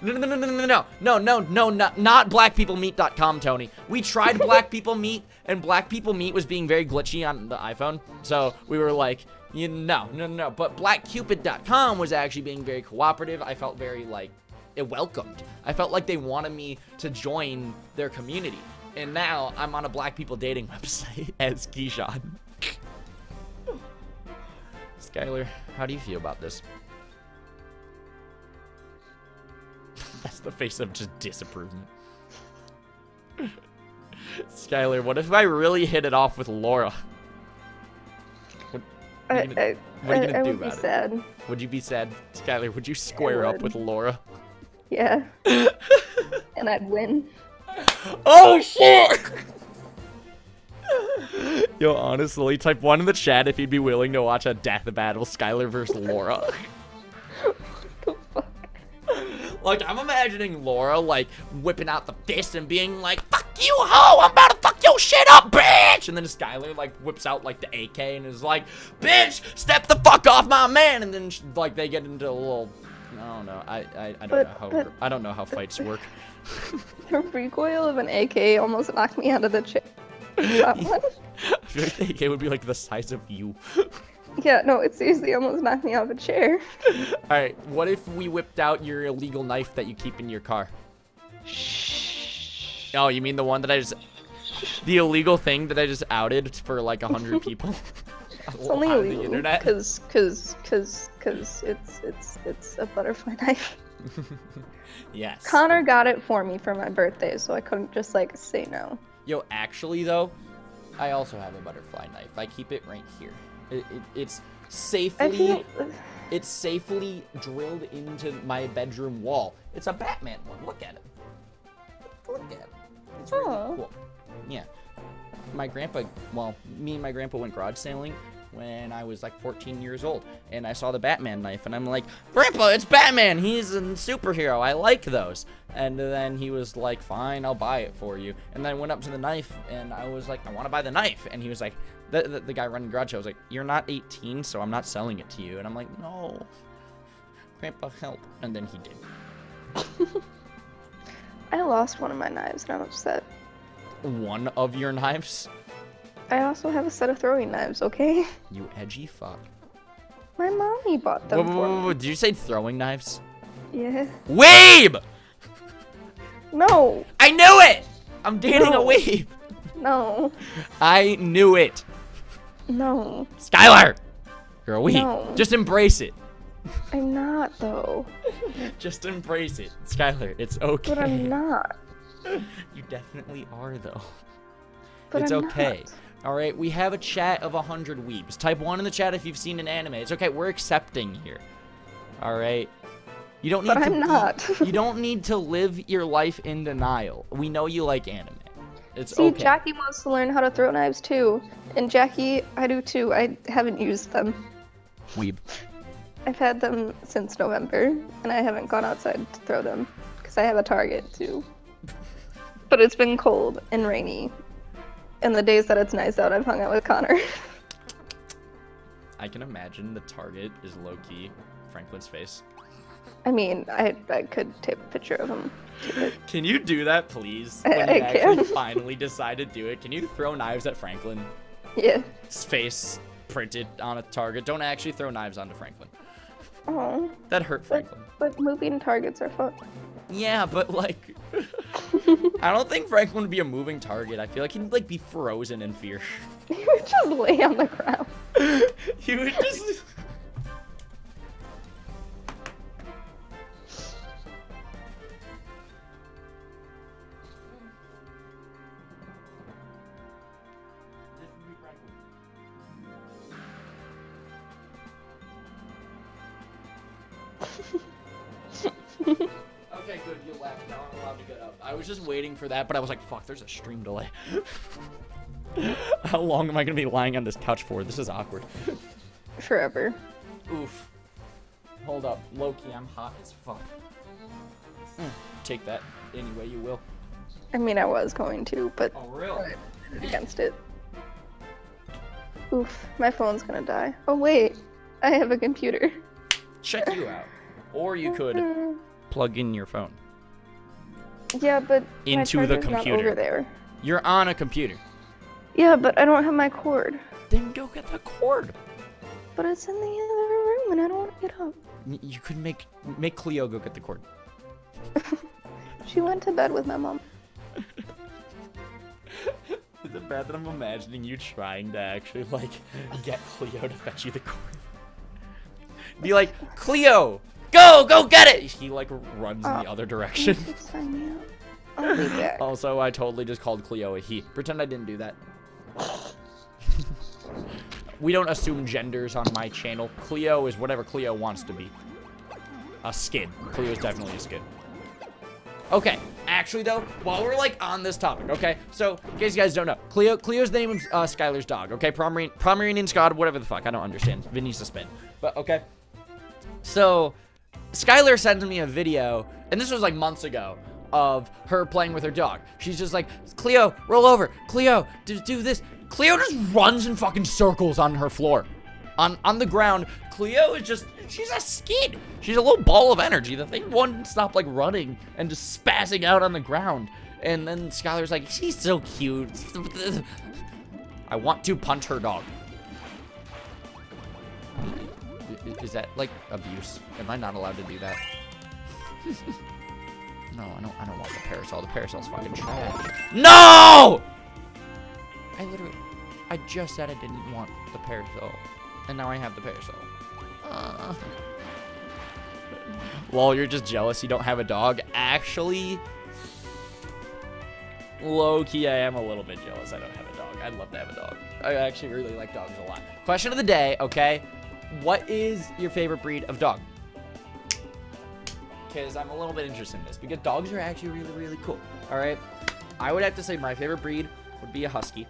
No, no, no, no, no, no, no, no, no, not, not blackpeoplemeet.com, Tony. We tried Black People Meet, and Black People Meet was being very glitchy on the iPhone. So we were like, you know, no, no, no. But blackcupid.com was actually being very cooperative. I felt very like it welcomed. I felt like they wanted me to join their community. And now I'm on a black people dating website as Keyshawn. Skylar, how do you feel about this? That's the face of just disapproval. Skylar, what if I really hit it off with Laura? What, what are you gonna, I, you gonna I do about it? sad. Would you be sad? Skylar, would you square up with Laura? Yeah. and I'd win. Oh shit! Yo, honestly, type one in the chat if you'd be willing to watch a death battle, Skylar versus Laura. Like, I'm imagining Laura, like, whipping out the fist and being like, fuck you, hoe, I'm about to fuck your shit up, bitch! And then Skylar, like, whips out, like, the AK and is like, bitch, step the fuck off my man! And then, like, they get into a little, I don't know, I, I, I don't But- know how, but- I don't know how fights work. The recoil of an AK almost knocked me out of the chair. That one? I feel like the AK would be, like, the size of you. Yeah, no, it seriously almost knocked me off a chair. Alright, what if we whipped out your illegal knife that you keep in your car? Shh. Oh, you mean the one that I just... The illegal thing that I just outed for like a hundred people? It's only on the illegal internet? because because because because it's it's it's a butterfly knife. Yes. Connor got it for me for my birthday, so I couldn't just like say no. Yo, actually though, I also have a butterfly knife. I keep it right here. It, it, it's safely... feel uh, It's safely drilled into my bedroom wall. It's a Batman one. Look at it. Look at it. It's really Aw. cool. Yeah. My grandpa, well, me and my grandpa went garage sailing when I was like 14 years old, and I saw the Batman knife, and I'm like, Grandpa, it's Batman. He's a superhero. I like those. And then he was like, Fine, I'll buy it for you. And then I went up to the knife, and I was like, I want to buy the knife. And he was like, the, the, the guy running garage sale was like, You're not 18, so I'm not selling it to you. And I'm like, No, Grandpa, help. And then he did. I lost one of my knives and I'm upset. One of your knives? I also have a set of throwing knives, okay? You edgy fuck. My mommy bought them whoa, whoa, whoa, me. Did you say throwing knives? Yeah. Weeb! No, I knew it! I'm dating a No. weeb. no, I knew it. No. Skylar! You're a weeb. No. Just embrace it. I'm not though. Just embrace it. Skylar, it's okay. But I'm not. You definitely are, though. But it's I'm okay. not. All right, we have a chat of 100 weebs. Type 1 in the chat if you've seen an anime. It's okay, we're accepting here. All right? You don't need But to I'm not. you don't need to live your life in denial. We know you like anime. It's See, okay. Jackie wants to learn how to throw knives too. And Jackie, I do too. I haven't used them. Weeb. I've had them since November, and I haven't gone outside to throw them because I have a target too. But it's been cold and rainy. And the days that it's nice out, I've hung out with Connor. I can imagine the target is low key Franklin's face. I mean, I I could take a picture of him. Can you do that, please? When you I actually can. finally decide to do it, can you throw knives at Franklin? Yeah. face printed on a target? Don't actually throw knives onto Franklin. Oh, That hurt Franklin. but moving targets are fun. Yeah, but like, I don't think Franklin would be a moving target. I feel like he'd like be frozen in fear. You would just lay on the ground. he would just. I was just waiting for that, but I was like, fuck, there's a stream delay. How long am I gonna be lying on this couch for? This is awkward. Forever. Oof. Hold up. Loki, I'm hot as fuck. Mm, Take that any way you will. I mean, I was going to, but Oh, real? against it. Oof, my phone's gonna die. Oh wait, I have a computer. Check you out. Or you could Mm, plug in your phone. Yeah, but my Into the computer. over there. You're on a computer. Yeah, but I don't have my cord. Then go get the cord. But it's in the other room, and I don't want to get up. You could make make Cleo go get the cord. She went to bed with my mom. Is it bad that I'm imagining you trying to actually like get Cleo to fetch you the cord? Be like, Cleo, go, go get it! He like runs in the Oh. other direction. Just sign. I'll be back. Also, I totally just called Cleo a he. Pretend I didn't do that. we don't assume genders on my channel. Cleo is whatever Cleo wants to be. A skid. Cleo is definitely a skid. Okay, actually though, while we're like on this topic, okay, so in case you guys don't know, Cleo, Cleo's the name of uh, Skylar's dog, okay, Pomeranian, Pomeranian Scott, whatever the fuck, I don't understand. Vin needs to spin, but okay. So, Skylar sent me a video, and this was like months ago, of her playing with her dog. She's just like, Cleo, roll over. Cleo, do, do this. Cleo just runs in fucking circles on her floor. On, on the ground, Cleo is just, she's a skid. She's a little ball of energy. The thing wouldn't stop like running and just spazzing out on the ground. And then Skylar's like, she's so cute. I want to punch her dog. Is that like abuse? Am I not allowed to do that? no, I don't. I don't want the parasol. The parasol's fucking trash. No! I literally, I just said I didn't want the parasol, and now I have the parasol. Uh. Lol, you're just jealous you don't have a dog. Actually, low key, I am a little bit jealous I don't have a dog. I'd love to have a dog. I actually really like dogs a lot. Question of the day, okay? What is your favorite breed of dog? Because I'm a little bit interested in this because dogs are actually really, really cool. All right. I would have to say my favorite breed would be a husky,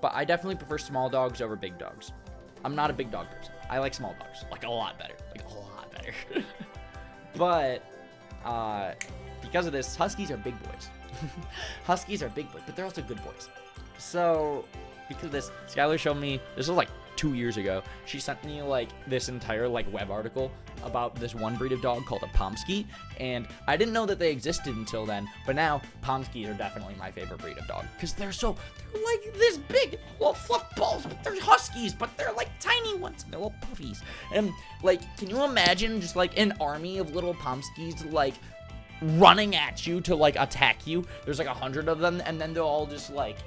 but I definitely prefer small dogs over big dogs. I'm not a big dog person. I like small dogs, like a lot better, like a lot better. but uh, because of this, huskies are big boys. huskies are big boys, but they're also good boys. So because of this, Skylar showed me this was like two years ago. She sent me like this entire like web article about this one breed of dog called a Pomsky, and I didn't know that they existed until then. But now Pomskys are definitely my favorite breed of dog because they're so they're like this big, little fluff balls, but they're huskies, but they're like tiny ones. They're little puffies, and like, can you imagine just like an army of little Pomskys like? running at you to like attack you. There's like a hundred of them, and then they'll all just like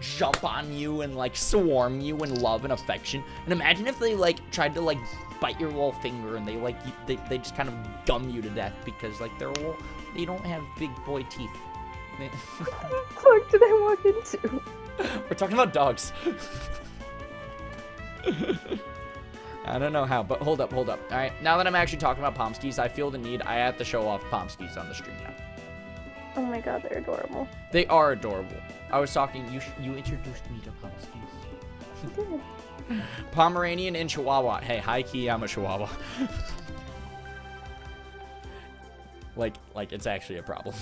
jump on you and like swarm you in love and affection. And imagine if they like tried to like bite your little finger and they like you- they, they just kind of gum you to death because like they're all, they don't have big boy teeth. What did I walk into? We're talking about dogs. I don't know how, but hold up, hold up. All right, now that I'm actually talking about Pomskys, I feel the need. I have to show off Pomskys on the stream now. Oh my god, they're adorable. They are adorable. I was talking. You sh- you introduced me to Pomskys. Pomeranian and Chihuahua. Hey, high key, I'm a Chihuahua. like like it's actually a problem.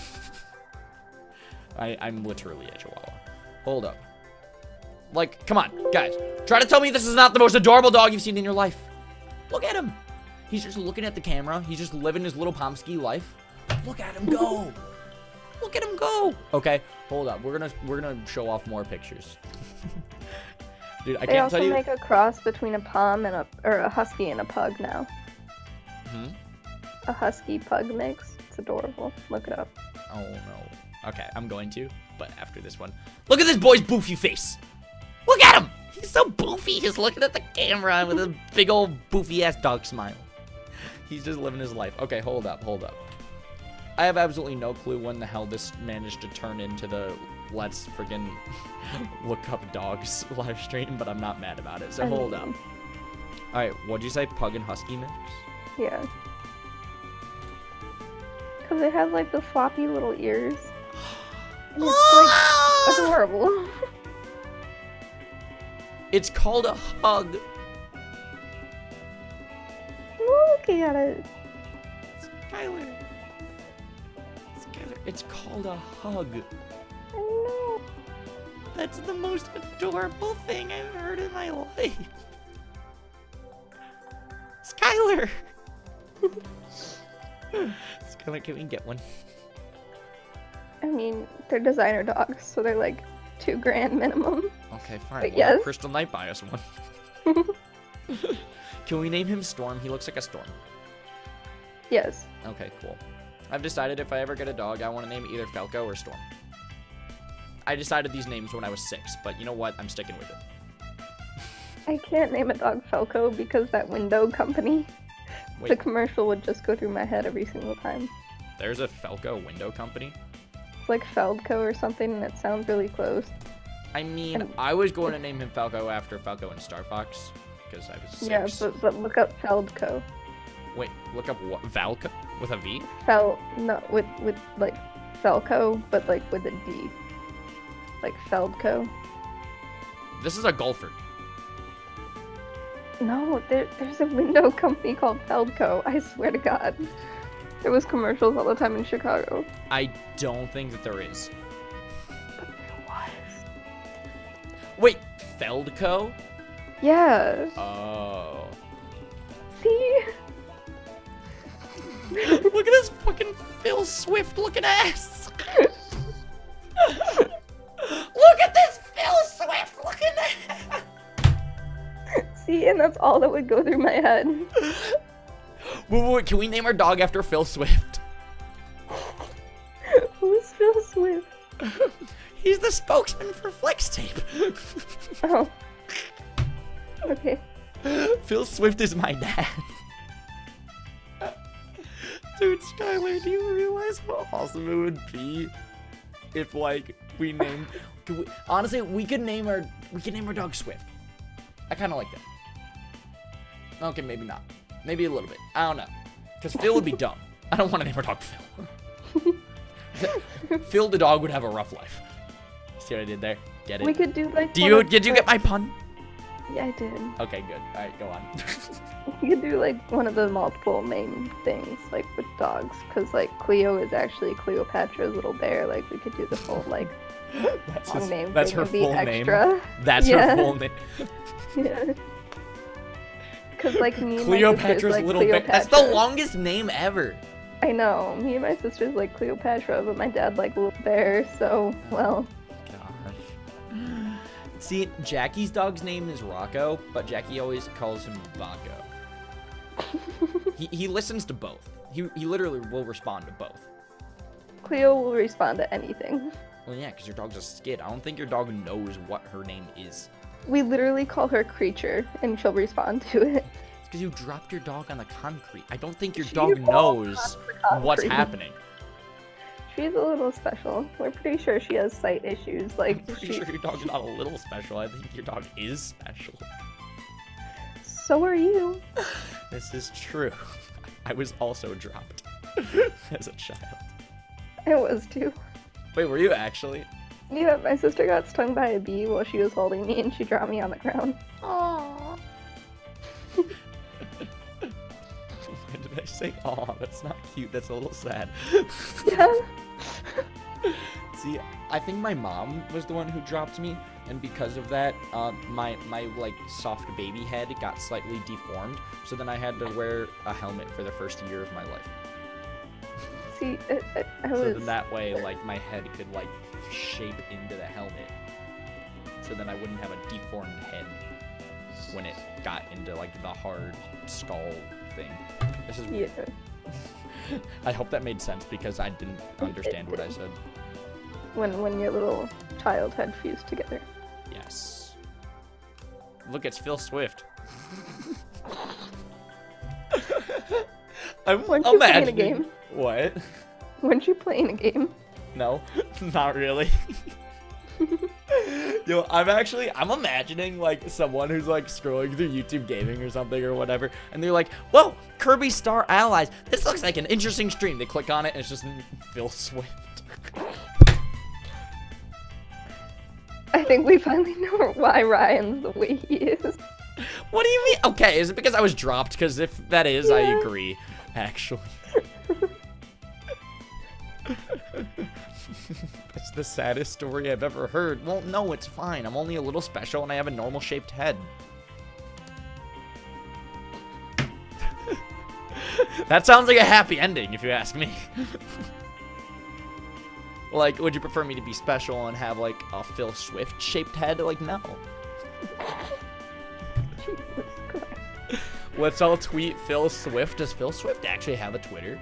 I I'm literally a Chihuahua. Hold up. Like, come on, guys. Try to tell me this is not the most adorable dog you've seen in your life. Look at him. He's just looking at the camera. He's just living his little Pomsky life. Look at him go. Look at him go. Okay, hold up. We're gonna we're gonna show off more pictures. Dude, I They can't also tell you. They also make a cross between a pom and a or a husky and a pug now. Hmm? A husky pug mix. It's adorable. Look it up. Oh no. Okay, I'm going to, but after this one. Look at this boy's boofy face. Look at him. He's so boofy. He's looking at the camera with a big old boofy ass dog smile. He's just living his life. Okay, hold up, hold up. I have absolutely no clue when the hell this managed to turn into the let's friggin' look up dogs live stream, but I'm not mad about it. So I hold up. All right, what'd you say? Pug and husky mix? Yeah. Because it has like the floppy little ears. And it's like adorable. It's called a hug. Looking at it. Skylar. Skylar, it's called a hug. I know. That's the most adorable thing I've heard in my life. Skylar! Skylar, can we get one? I mean, they're designer dogs, so they're like two grand minimum. Okay, fine. But Well, yes. Crystal Knight buy us one. Can we name him Storm? He looks like a storm. Yes. Okay, cool. I've decided if I ever get a dog, I want to name it either Falco or Storm. I decided these names when I was six, but you know what? I'm sticking with it. I can't name a dog Falco because that window company, the commercial would just go through my head every single time. there's a Falco window company? It's like Feldco or something, and it sounds really close. I mean, And- I was going to name him Falco after Falco and Star Fox, because I was six. Yeah, but, but look up Feldco. Wait, look up what? Valco? With a V? Fel, no, with, with like Felco, but like with a D. Like Feldco. This is a golfer. No, there, there's a window company called Feldco. I swear to God. There was commercials all the time in Chicago. I don't think that there is. But there was. Wait, Feldco? Yeah. Oh. See? Look at this fucking Phil Swift looking ass. Look at this Phil Swift looking ass. See, and that's all that would go through my head. Wait, wait, wait, can we name our dog after Phil Swift? Who's Phil Swift? He's the spokesman for Flex Tape. Oh. Okay. Phil Swift is my dad. Dude, Skylar, do you realize how awesome it would be if, like, we named? We, honestly, we could name our we could name our dog Swift. I kind of like that. Okay, maybe not. Maybe a little bit. I don't know. Because Phil would be dumb. I don't want to name our dog Phil. Phil the dog would have a rough life. See what I did there? Get it? We could do like. Do you did you get my pun? Yeah, I did. Okay, good. All right, go on. We could do like one of the multiple main things, like with dogs, because like Cleo is actually Cleopatra's little bear. Like we could do the whole like That's, long his- name that's her full name. extra. That's her full name. Yeah. Because like me and my sister's Cleopatra's like little bear. That's the longest name ever. I know. Me and my sister's like Cleopatra, but my dad like little bear. So well, Gosh. See, Jackie's dog's name is Rocco, but Jackie always calls him Vaco. He, he listens to both. He, he literally will respond to both. Cleo will respond to anything. Well, yeah, because your dog's a skid. I don't think your dog knows what her name is. We literally call her creature, and she'll respond to it. It's because you dropped your dog on the concrete. I don't think your She dog knows what's happening. She's a little special. We're pretty sure she has sight issues. Like I'm pretty she, sure your dog's not a little special. I think your dog is special. So are you. This is true. I was also dropped as a child. I was too. Wait, were you actually? Yeah, my sister got stung by a bee while she was holding me, and she dropped me on the ground. Aww. Why did I say aw? That's not cute. That's a little sad. Yeah. See, I think my mom was the one who dropped me, and because of that, um, my my like soft baby head got slightly deformed. So then I had to wear a helmet for the first year of my life. See, I, I, I So then that way, like my head could like shape into the helmet. So then I wouldn't have a deformed head when it got into like the hard skull thing. This is. Yeah. I hope that made sense because I didn't understand what I said. When when your little child had fused together. Yes. Look, it's Phil Swift. I'm Weren't you playing a imagining- game? What? Weren't you playing a game? No, not really. Yo, I'm actually I'm imagining like someone who's like scrolling through YouTube gaming or something or whatever, and they're like, "Whoa, Kirby Star Allies! This looks like an interesting stream." They click on it, and it's just Phil Swift. I think we finally know why Ryan's the way he is. What do you mean? Okay, is it because I was dropped? Because if that is, I agree. Actually. That's the saddest story I've ever heard. Well, no, it's fine. I'm only a little special and I have a normal shaped head. that sounds like a happy ending, if you ask me. Like, would you prefer me to be special and have, like, a Phil Swift shaped head? Like, no. Jesus Christ. Let's all tweet Phil Swift. Does Phil Swift actually have a Twitter?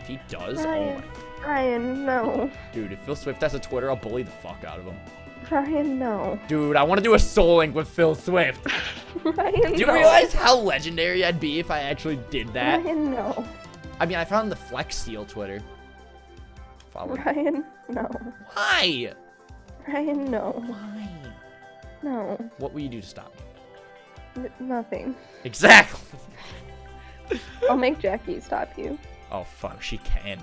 If he does, oh Ryan, my Ryan, no. dude, if Phil Swift has a Twitter, I'll bully the fuck out of him. Ryan, no. Dude, I want to do a soul link with Phil Swift. Ryan, Do you no. realize how legendary I'd be if I actually did that? Ryan, no. I mean, I found the Flex Seal Twitter. Ryan, no. Why? Ryan, no. Why? No. What will you do to stop me? Nothing. Exactly. I'll make Jackie stop you. Oh fuck, she can.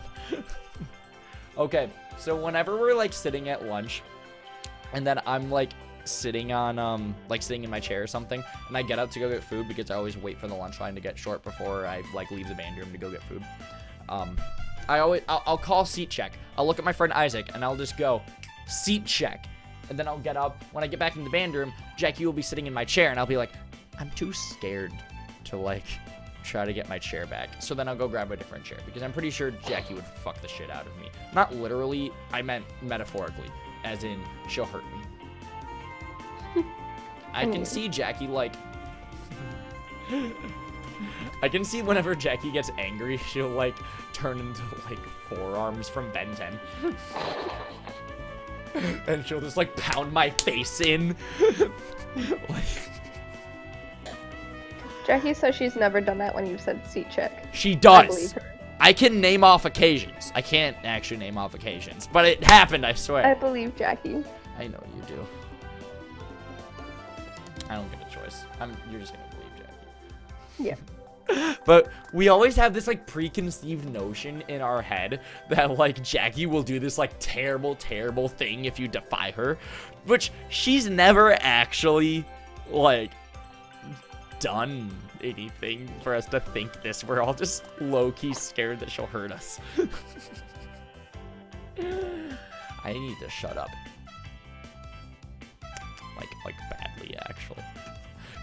okay, so whenever we're like sitting at lunch, and then I'm like sitting on um like sitting in my chair or something, and I get up to go get food because I always wait for the lunch line to get short before I like leave the band room to go get food. Um, I always I'll, I'll call seat check. I'll look at my friend Isaac and I'll just go seat check, and then I'll get up. When I get back in the band room, Jackie will be sitting in my chair, and I'll be like, I'm too scared to like try to get my chair back. So then I'll go grab a different chair because I'm pretty sure Jackie would fuck the shit out of me. Not literally, I meant metaphorically, as in she'll hurt me. I can see Jackie like. I can see whenever Jackie gets angry, she'll like turn into like Four Arms from Ben 10. and she'll just like pound my face in. like, Jackie says she's never done that when you said seat check. she I does. her. I can name off occasions. I can't actually name off occasions, but it happened, I swear. I believe Jackie. I know you do. I don't get a choice. I'm you're just gonna believe Jackie. Yeah. But we always have this like preconceived notion in our head that like Jackie will do this like terrible, terrible thing if you defy her, which she's never actually like done anything for us to think this. We're all just low key scared that she'll hurt us. I need to shut up. Like, like badly, actually.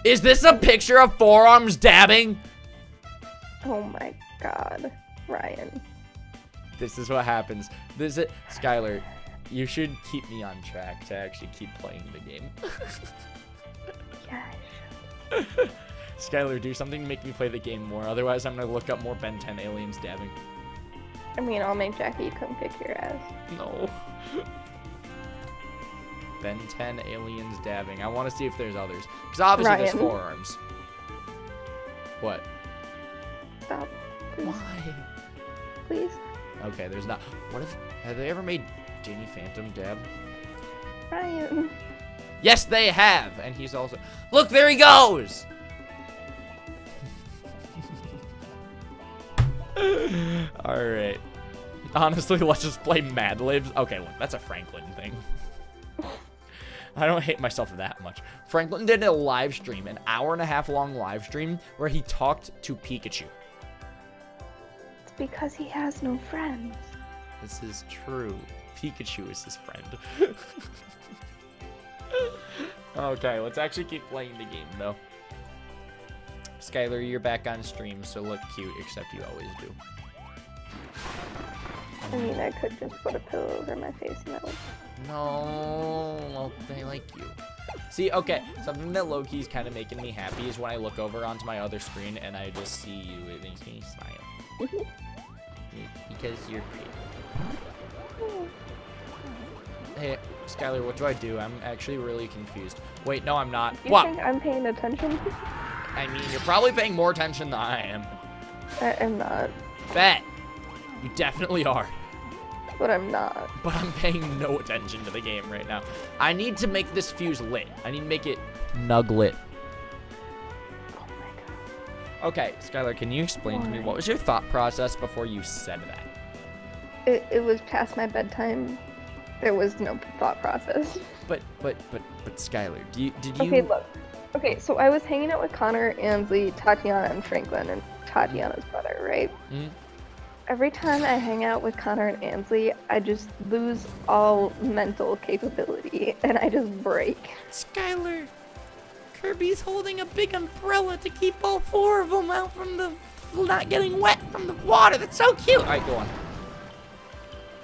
Is this a picture of Four Arms dabbing? Oh my god. Ryan. This is what happens. This is Skylar. You should keep me on track to actually keep playing the game. Skylar, do something to make me play the game more. Otherwise, I'm gonna look up more Ben 10 aliens dabbing. I mean, I'll make Jackie come kick your ass. No. Ben 10 aliens dabbing. I want to see if there's others. Because obviously there's Ryan. Four Arms. What? Stop. Please. Why? Please. Okay, there's not. What if. Have they ever made Danny Phantom dab? Ryan. Yes, they have. And he's also. Look, there he goes! Alright. Honestly, let's just play Mad Libs. Okay, look, that's a Franklin thing. I don't hate myself that much. Franklin did a live stream, an hour and a half long live stream, where he talked to Pikachu. It's because he has no friends. This is true. Pikachu is his friend. okay, let's actually keep playing the game, though. Skylar, you're back on stream, so look cute, except you always do. I mean, I could just put a pillow over my face and that would. No, well, they like you. See, okay, something that low-key is kind of making me happy is when I look over onto my other screen and I just see you. It makes me smile. Mm-hmm. Because you're pretty. Hey, Skylar, what do I do? I'm actually really confused. Wait, no, I'm not. You what? think I'm paying attention? I mean, you're probably paying more attention than I am. I am not. Bet. You definitely are. but I'm not. but I'm paying no attention to the game right now. I need to make this fuse lit. I need to make it nug lit. Oh my god. Okay, Skylar, can you explain to me what was your thought process before you said that? It, it was past my bedtime. There was no thought process. But but but but Skylar, do you did you Okay, look. Okay, so I was hanging out with Connor, Ansley, Tatiana, and Franklin, and Tatiana's brother, right? Mhm. Every time I hang out with Connor and Ansley, I just lose all mental capability and I just break. Skylar, Kirby's holding a big umbrella to keep all four of them out from the not getting wet from the water. That's so cute. All right, go on.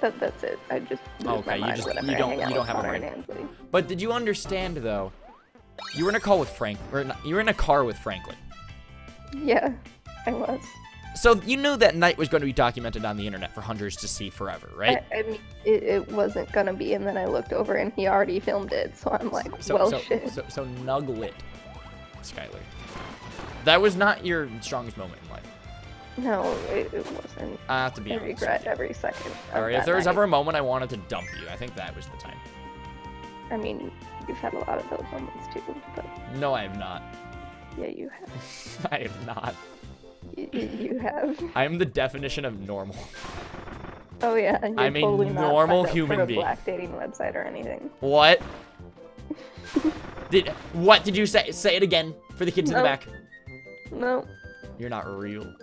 That, that's it. I just Okay, you just- you don't- you don't have a Connor and brain. But did you understand though? You were in a call with Frank, or not, you were in a car with Franklin. Yeah, I was. So you knew that night was going to be documented on the internet for hundreds to see forever, right? I, I mean, it, it wasn't gonna be, and then I looked over and he already filmed it, so I'm like, so, well, so, shit. so, so nuglet, Skylar. That was not your strongest moment in life. No, it, it wasn't. I have to be I honest. regret every second. All of right, if there was night. ever a moment I wanted to dump you, I think that was the time. I mean, you've had a lot of those moments too, but No, I have not. yeah, you have. I have not. Y- you have. I am the definition of normal. Oh yeah, and you're I'm a totally not normal up human a being. black dating website or anything. What? did what did you say? Say it again for the kids in the back. No. You're not real.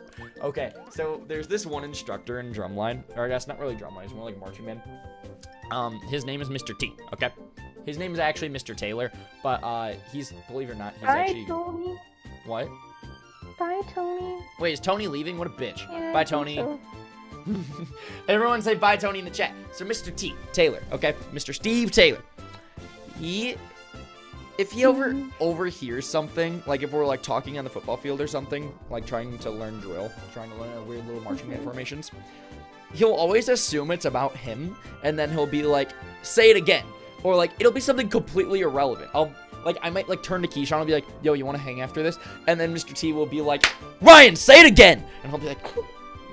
Okay, so there's this one instructor in drumline, or I guess not really drumline, it's more like marching band. Um, his name is Mr. T. Okay, his name is actually Mr. Taylor, but uh, he's believe it or not, he's Bye, actually Tony. what? Bye, Tony. Wait, is Tony leaving? What a bitch. Yeah, Bye, Tony. so. Everyone say bye, Tony, in the chat. So, Mr. T, Taylor, okay? Mr. Steve Taylor. He, if he over overhears something, like if we're like talking on the football field or something, like trying to learn drill, trying to learn our weird little marching band formations, he'll always assume it's about him, and then he'll be like, say it again. Or like, it'll be something completely irrelevant. I'll, like, I might like turn to Keyshawn and be like, yo, you want to hang after this? And then Mr. T will be like, Ryan, say it again! And he'll be like,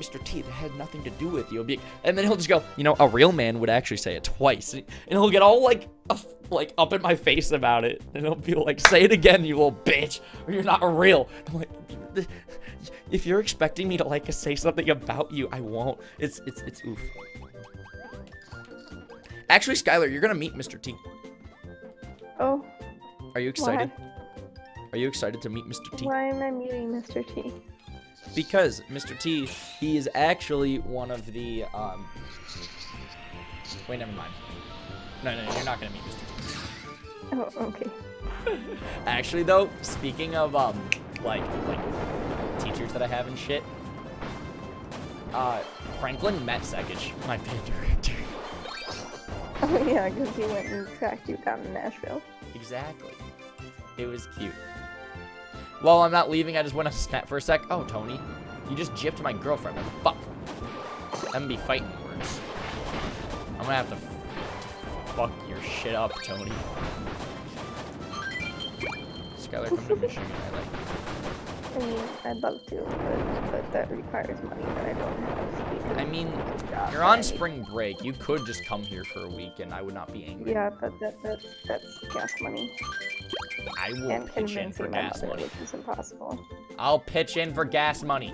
Mr. T, that had nothing to do with you. And then he'll just go, you know, a real man would actually say it twice. And he'll get all like, up- like up in my face about it. And he'll be like, say it again, you little bitch, or you're not real. I'm like, if you're expecting me to like say something about you, I won't. It's, it's, it's oof. Actually, Skylar, you're gonna meet Mr. T. Oh, Are you excited? Are you excited to meet Mr. T? why am I meeting Mr. T? Because Mr. T, he is actually one of the um. Wait, never mind. No, no, you're not gonna meet Mr. T. Oh, okay. Actually, though, speaking of um, like like teachers that I have and shit, uh, Franklin met Sekich, my band director. Oh yeah, because he went and tracked you down in Nashville. Exactly. It was cute. Well, I'm not leaving. I just went to snap for a sec. Oh, Tony, you just gypped my girlfriend. Fuck. I'm gonna be fighting words. I'm gonna have to fuck your shit up, Tony. Skylar, come to Michigan. I like. I mean, I'd love to, but, but that requires money that I don't have. I mean, you're on spring break. You could just come here for a week, and I would not be angry. Yeah, but that, that that's gas money I will pitch in for gas mother, money. which is impossible. I'll pitch in for gas money.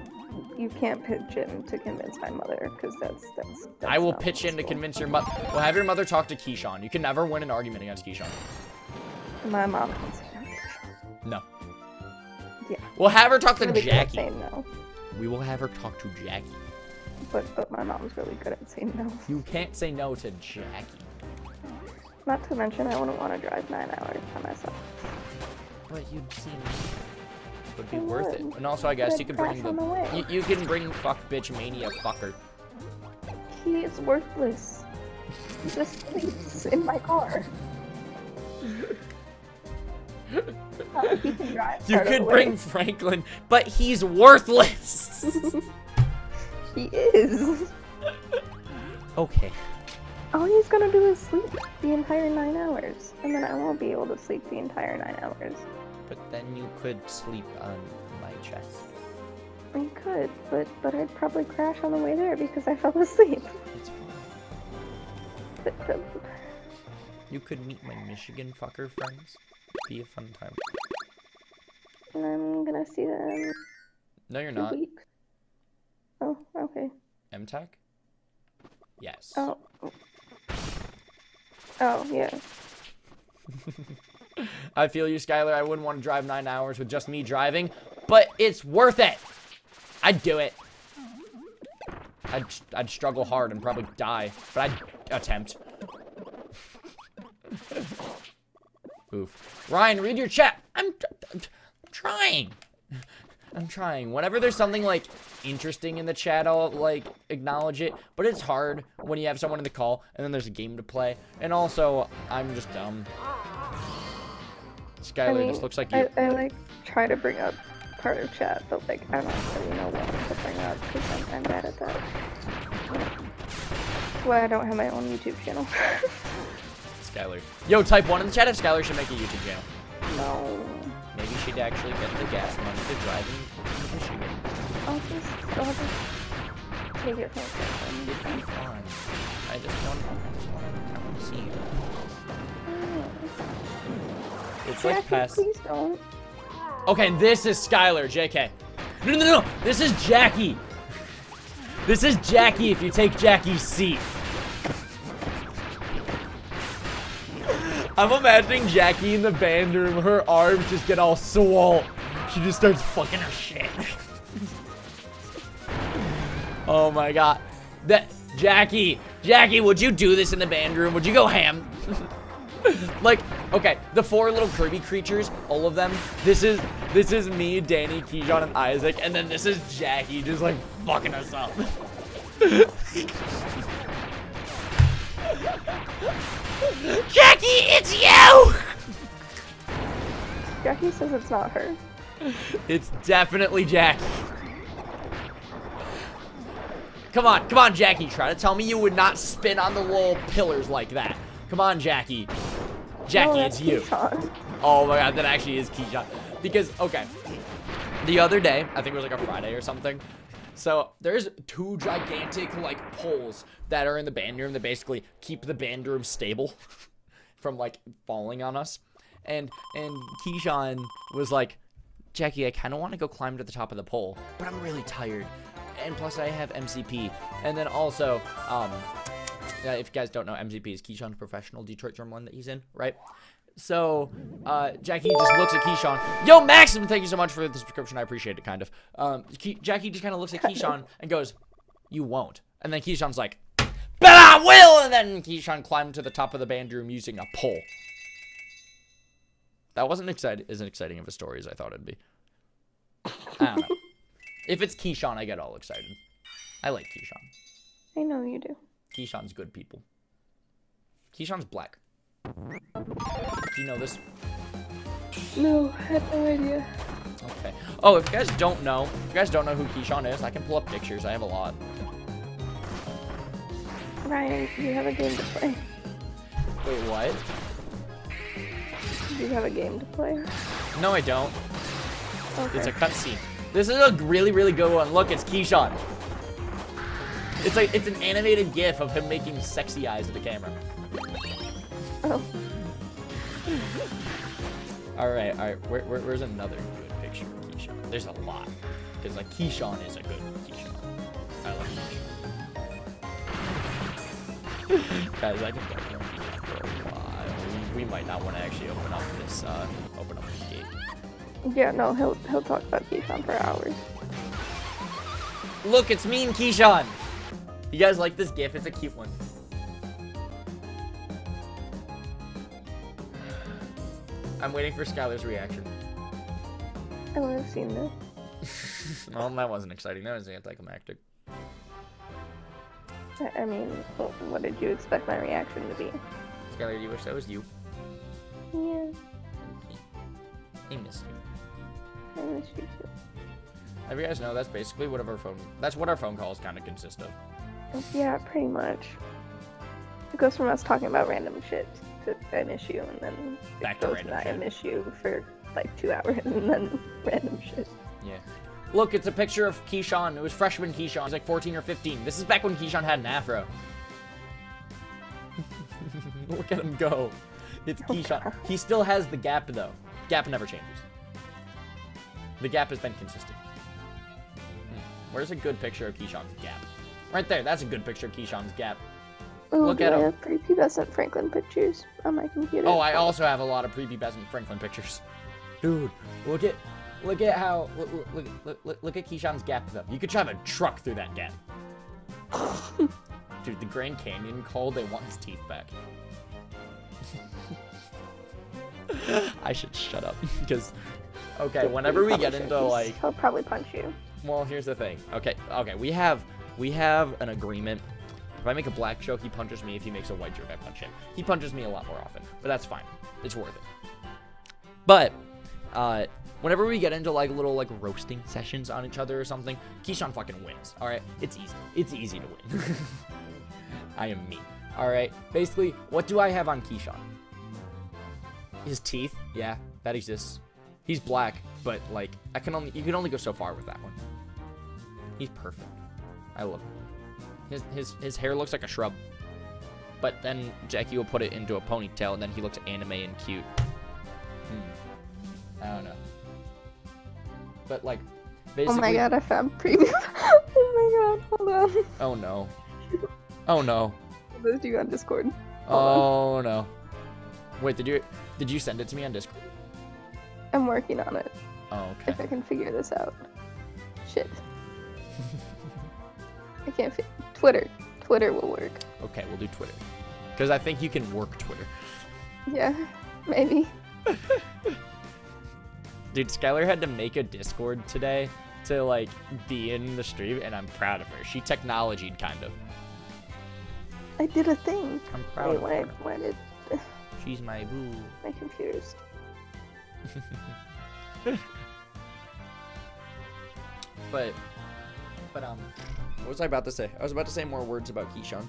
You can't pitch in to convince my mother, because that's, that's that's. I will pitch in to convince your mother. Well, have your mother talk to Keyshawn. You can never win an argument against Keyshawn. My mom can say no. No. Yeah. We'll have her talk to Really Jackie. no, We will have her talk to Jackie. but but my mom's really good at saying no. You can't say no to Jackie. Not to mention, I wouldn't want to drive nine hours by myself. But you'd see me. Would be worth it. And also, I guess you could bring the. the. You, you can bring fuck bitch mania fucker. He is worthless. He just sleeps in my car. Uh, can. You could bring way. Franklin, but he's worthless. He is. okay. All he's gonna do is sleep the entire nine hours, and then I won't be able to sleep the entire nine hours. But then you could sleep on my chest. I could, but but I'd probably crash on the way there because I fell asleep. It's fine. You could meet my Michigan fucker friends. Be a fun time. And I'm gonna see them No, you're not. weeks. Oh, okay. MTech? Yes. Oh. Oh, yeah. I feel you, Skylar. I wouldn't want to drive nine hours with just me driving, but it's worth it. I'd do it. I'd, I'd struggle hard and probably die, but I'd attempt. Oof. Ryan, read your chat. I'm, I'm trying. I'm trying. Whenever there's something like interesting in the chat, I'll like acknowledge it. But it's hard when you have someone in the call and then there's a game to play. And also, I'm just dumb. I Skylar, mean, this looks like you. I, I like try to bring up part of chat, but like I don't really know what to bring up because I'm, I'm bad at that. That's why I don't have my own YouTube channel. Skylar. Yo, type one in the chat if Skylar should make a YouTube channel. no. Maybe she'd actually get the gas money to drive in Michigan. I'll just, I'll just take it from. I just want, I just want to see you. It's like Jackie, past. please don't. Okay, this is Skylar, JK. No, no, no, no. This is Jackie. This is Jackie if you take Jackie's seat. I'm imagining Jackie in the band room, her arms just get all swole. She just starts fucking her shit. oh my god. That Jackie, Jackie, would you do this in the band room? Would you go ham? like, okay, the four little Kirby creatures, all of them. This is this is me, Danny, Keyshawn, and Isaac, and then this is Jackie just like fucking us up. Jackie, it's you! Jackie says it's not her. It's definitely Jackie. Come on, come on, Jackie. Try to tell me you would not spin on the little pillars like that. Come on, Jackie. Jackie, no, it's you. Keyshawn. Oh my god, that actually is Keyshawn. Because, okay, the other day, I think it was like a Friday or something. So there's two gigantic like poles that are in the band room that basically keep the band room stable from like falling on us. And and Keyshawn was like, Jackie, I kind of want to go climb to the top of the pole, but I'm really tired. And plus, I have MCP. And then also, um, uh, if you guys don't know, MZP is Keyshawn's professional Detroit Drum one that he's in, right? So, uh, Jackie just looks at Keyshawn. Yo, Maxim, thank you so much for the subscription. I appreciate it, kind of. Um, Ke- Jackie just kind of looks at Keyshawn and goes, "You won't." And then Keyshawn's like, "But I will!" And then Keyshawn climbed to the top of the band room using a pole. That wasn't exciting, as exciting of a story as I thought it'd be. I don't know. if it's Keyshawn, I get all excited. I like Keyshawn. I know you do. Keyshawn's good people. Keyshawn's black. Do you know this? No, I have no idea. Okay. Oh, if you guys don't know, if you guys don't know who Keyshawn is, I can pull up pictures. I have a lot. Ryan, you have a game to play. Wait, what? Do you have a game to play? No, I don't. Okay. It's a cutscene. This is a really, really good one. Look, it's Keyshawn. It's like it's an animated GIF of him making sexy eyes at the camera. Oh, All right, all right. Where, where, where's another good picture of Keyshawn? There's a lot, because like Keyshawn is a good Keyshawn. I love Keyshawn. Guys, I can definitely do that for a while. We, we might not want to actually open up this, uh, open up this gate. yeah, no, he'll he'll talk about Keyshawn for hours. Look, it's me and Keyshawn. You guys like this GIF? It's a cute one. I'm waiting for Skylar's reaction. I would have seen this. well, that wasn't exciting. That was anticlimactic. I, mean, what, what did you expect my reaction to be? Skylar, do you wish that was you? Yeah, I miss you. I miss you too. Have you guys know that's basically what our phone that's what our phone calls kind of consist of. Yeah, pretty much. It goes from us talking about random shit to I miss you, and then it Back to random shit. you for like two hours, and then random shit. Yeah. Look, it's a picture of Keyshawn. It was freshman Keyshawn. He's like 14 or 15. This is back when Keyshawn had an afro. Look at him go. It's Keyshawn. He still has the gap though. Gap never changes. The gap has been consistent. Hmm. Where's a good picture of Keyshawn's gap? Right there. That's a good picture of Keyshawn's gap. Ooh, Look do at I him. have prepubescent Franklin pictures on my computer. Oh, I also have a lot of prepubescent Franklin pictures. Dude, look at look at how look look look, look, look at Keyshawn's gap though. You could drive a truck through that gap. Dude, the Grand Canyon called. They want his teeth back. I should shut up because okay. Whenever we get into He's- like he'll probably punch you. well, here's the thing. Okay, okay, we have we have an agreement. If I make a black joke, he punches me. If he makes a white joke, I punch him. He punches me a lot more often, but that's fine. It's worth it. But uh, whenever we get into like little like roasting sessions on each other or something, Keyshawn fucking wins. All right, it's easy. It's easy to win. I am me. All right. Basically, what do I have on Keyshawn? His teeth. Yeah, that exists. He's black, but like I can only you can only go so far with that one. He's perfect. I love. His his his hair looks like a shrub. But then Jackie will put it into a ponytail and then he looks anime and cute. Hmm. I don't know. But like basically... Oh my god, I found preview. oh my god, hold on. Oh no. Oh no. Those you on Discord. Hold Oh no. Wait, did you did you send it to me on Discord? I'm working on it. Oh, If. I can figure this out. Shit. I can't fi- Twitter. Twitter will work. Okay, we'll do Twitter. Because I think you can work Twitter. Yeah, maybe. Dude, Skylar had to make a Discord today to like be in the stream, and I'm proud of her. She technologied kind of. I did a thing. I'm proud Wait, of her. when did She's my boo. my computers? But, but um, what was I about to say? I was about to say more words about Keyshawn.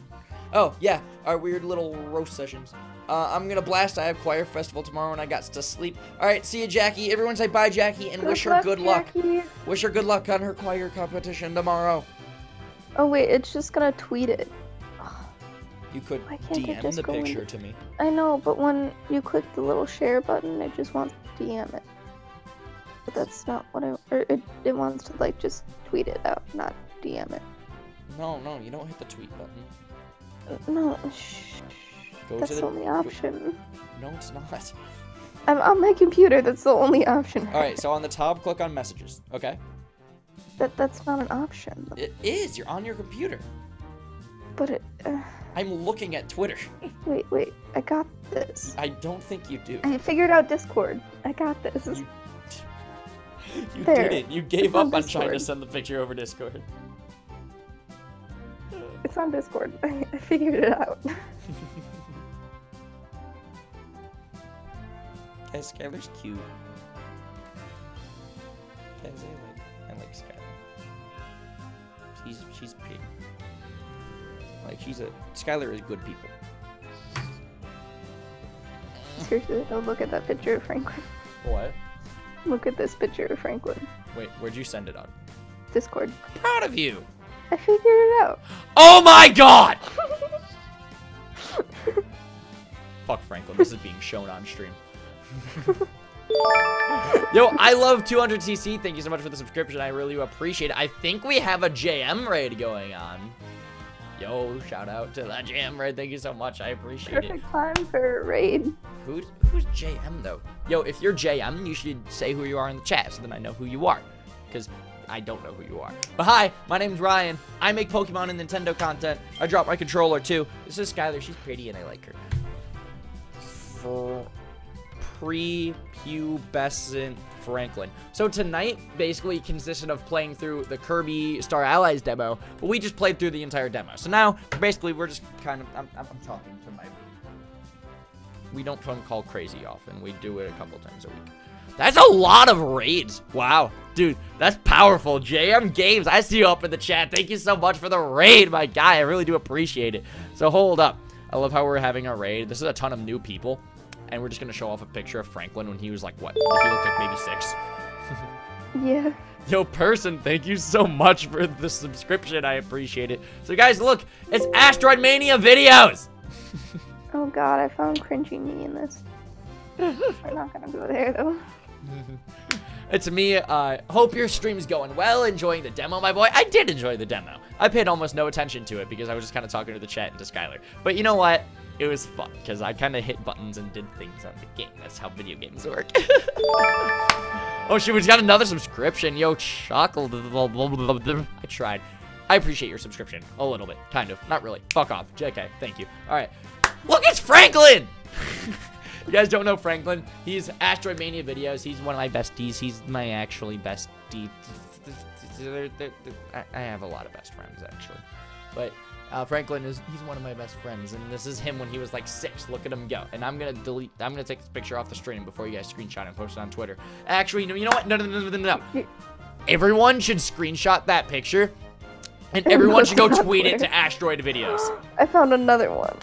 Oh yeah, our weird little roast sessions. Uh, I'm gonna blast. I have choir festival tomorrow, and I got to sleep. All right, see you, Jackie. Everyone say bye, Jackie, and wish her good luck. Wish her good luck on her choir competition tomorrow. Oh wait, it's just gonna tweet it. You could Why can't it DM the picture to me. I know, but when you click the little share button, it just wants to DM it. But that's not what I. Or it, it wants to like just tweet it out, not DM it. No, no, you don't hit the tweet button. No, shh. Go That's to the the. only option. No, it's not. I'm on my computer. That's the only option. All right, so on the top, click on messages. Okay. That that's not an option. It is. You're on your computer. But it. Uh, I'm looking at Twitter. wait, wait. I got this. I don't think you do. I figured out Discord. I got this. You, you There. did it. You gave It's up on trying to send the picture over Discord. It's on Discord. I, I figured it out. Guys, Skylar's cute. Guys, I like, I like Skylar. She's, she's pretty. Like, she's a, Skylar is good people. Seriously, though, look at that picture of Franklin. What? Look at this picture of Franklin. Wait, where'd you send it on? Discord. Proud of you. I figured it out. Oh my god! Fuck Franklin, this is being shown on stream. Yo, I love 200cc. Thank you so much for the subscription. I really appreciate it. I think we have a JM raid going on. Yo, shout out to that JM raid. Thank you so much. I appreciate it. Perfect time for a raid. Who's who's JM though? Yo, if you're JM, you should say who you are in the chat so then I know who you are. Because I don't know who you are. But hi, my name's Ryan. I make Pokemon and Nintendo content. I drop my controller too. This is Skylar. She's pretty and I like her. For prepubescent Franklin. So tonight basically consisted of playing through the Kirby Star Allies demo, but we just played through the entire demo. So now basically we're just kind of I'm, I'm talking to my we don't phone call crazy often. We do it a couple times a week. That's a lot of raids. Wow. Dude, that's powerful. JM Games, I see you up in the chat. Thank you so much for the raid, my guy. I really do appreciate it. So hold up. I love how we're having a raid. This is a ton of new people. And we're just going to show off a picture of Franklin when he was like, what? He looked like maybe six. Yeah. Yo, person, thank you so much for the subscription. I appreciate it. So, guys, look, it's Asteroid Mania videos. Oh god, I found cringy me in this. We're not gonna go there though. It's me. Uh, hope your stream's going well. Enjoying the demo, my boy. I did enjoy the demo. I paid almost no attention to it because I was just kind of talking to the chat and to Skylar. But you know what? It was fun because I kind of hit buttons and did things on the game. That's how video games work. oh, shit. We got another subscription. Yo, chocolate. I tried. I appreciate your subscription. A little bit. Kind of. Not really. Fuck off. JK. Thank you. All right. Look, it's Franklin! you guys don't know Franklin. He's Asteroid Mania videos. He's one of my besties. He's my actually bestie. I have a lot of best friends, actually. But uh, Franklin is, he's one of my best friends. And this is him when he was like six. Look at him go. And I'm going to delete, I'm going to take this picture off the stream before you guys screenshot and post it on Twitter. Actually, no, you know what? No, no, no, no, no, no. Everyone should screenshot that picture. And everyone should go Post it on tweet it to Asteroid Videos. I found another one.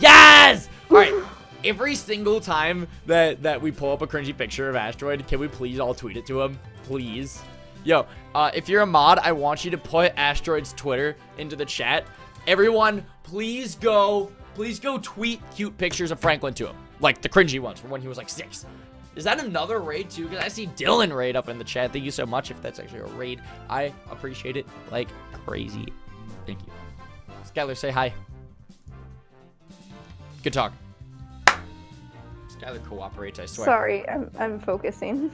Yes! All right. Every single time that that we pull up a cringy picture of Asteroid, can we please all tweet it to him? Please. Yo, uh, if you're a mod, I want you to put Asteroid's Twitter into the chat. Everyone, please go, please go tweet cute pictures of Franklin to him. Like the cringy ones from when he was like six. Is that another raid too? Because I see Dylan raid up in the chat. Thank you so much if that's actually a raid. I appreciate it like crazy. Thank you. Skylar, say hi. Good talk. Skylar cooperates, I swear. Sorry, I'm I'm focusing.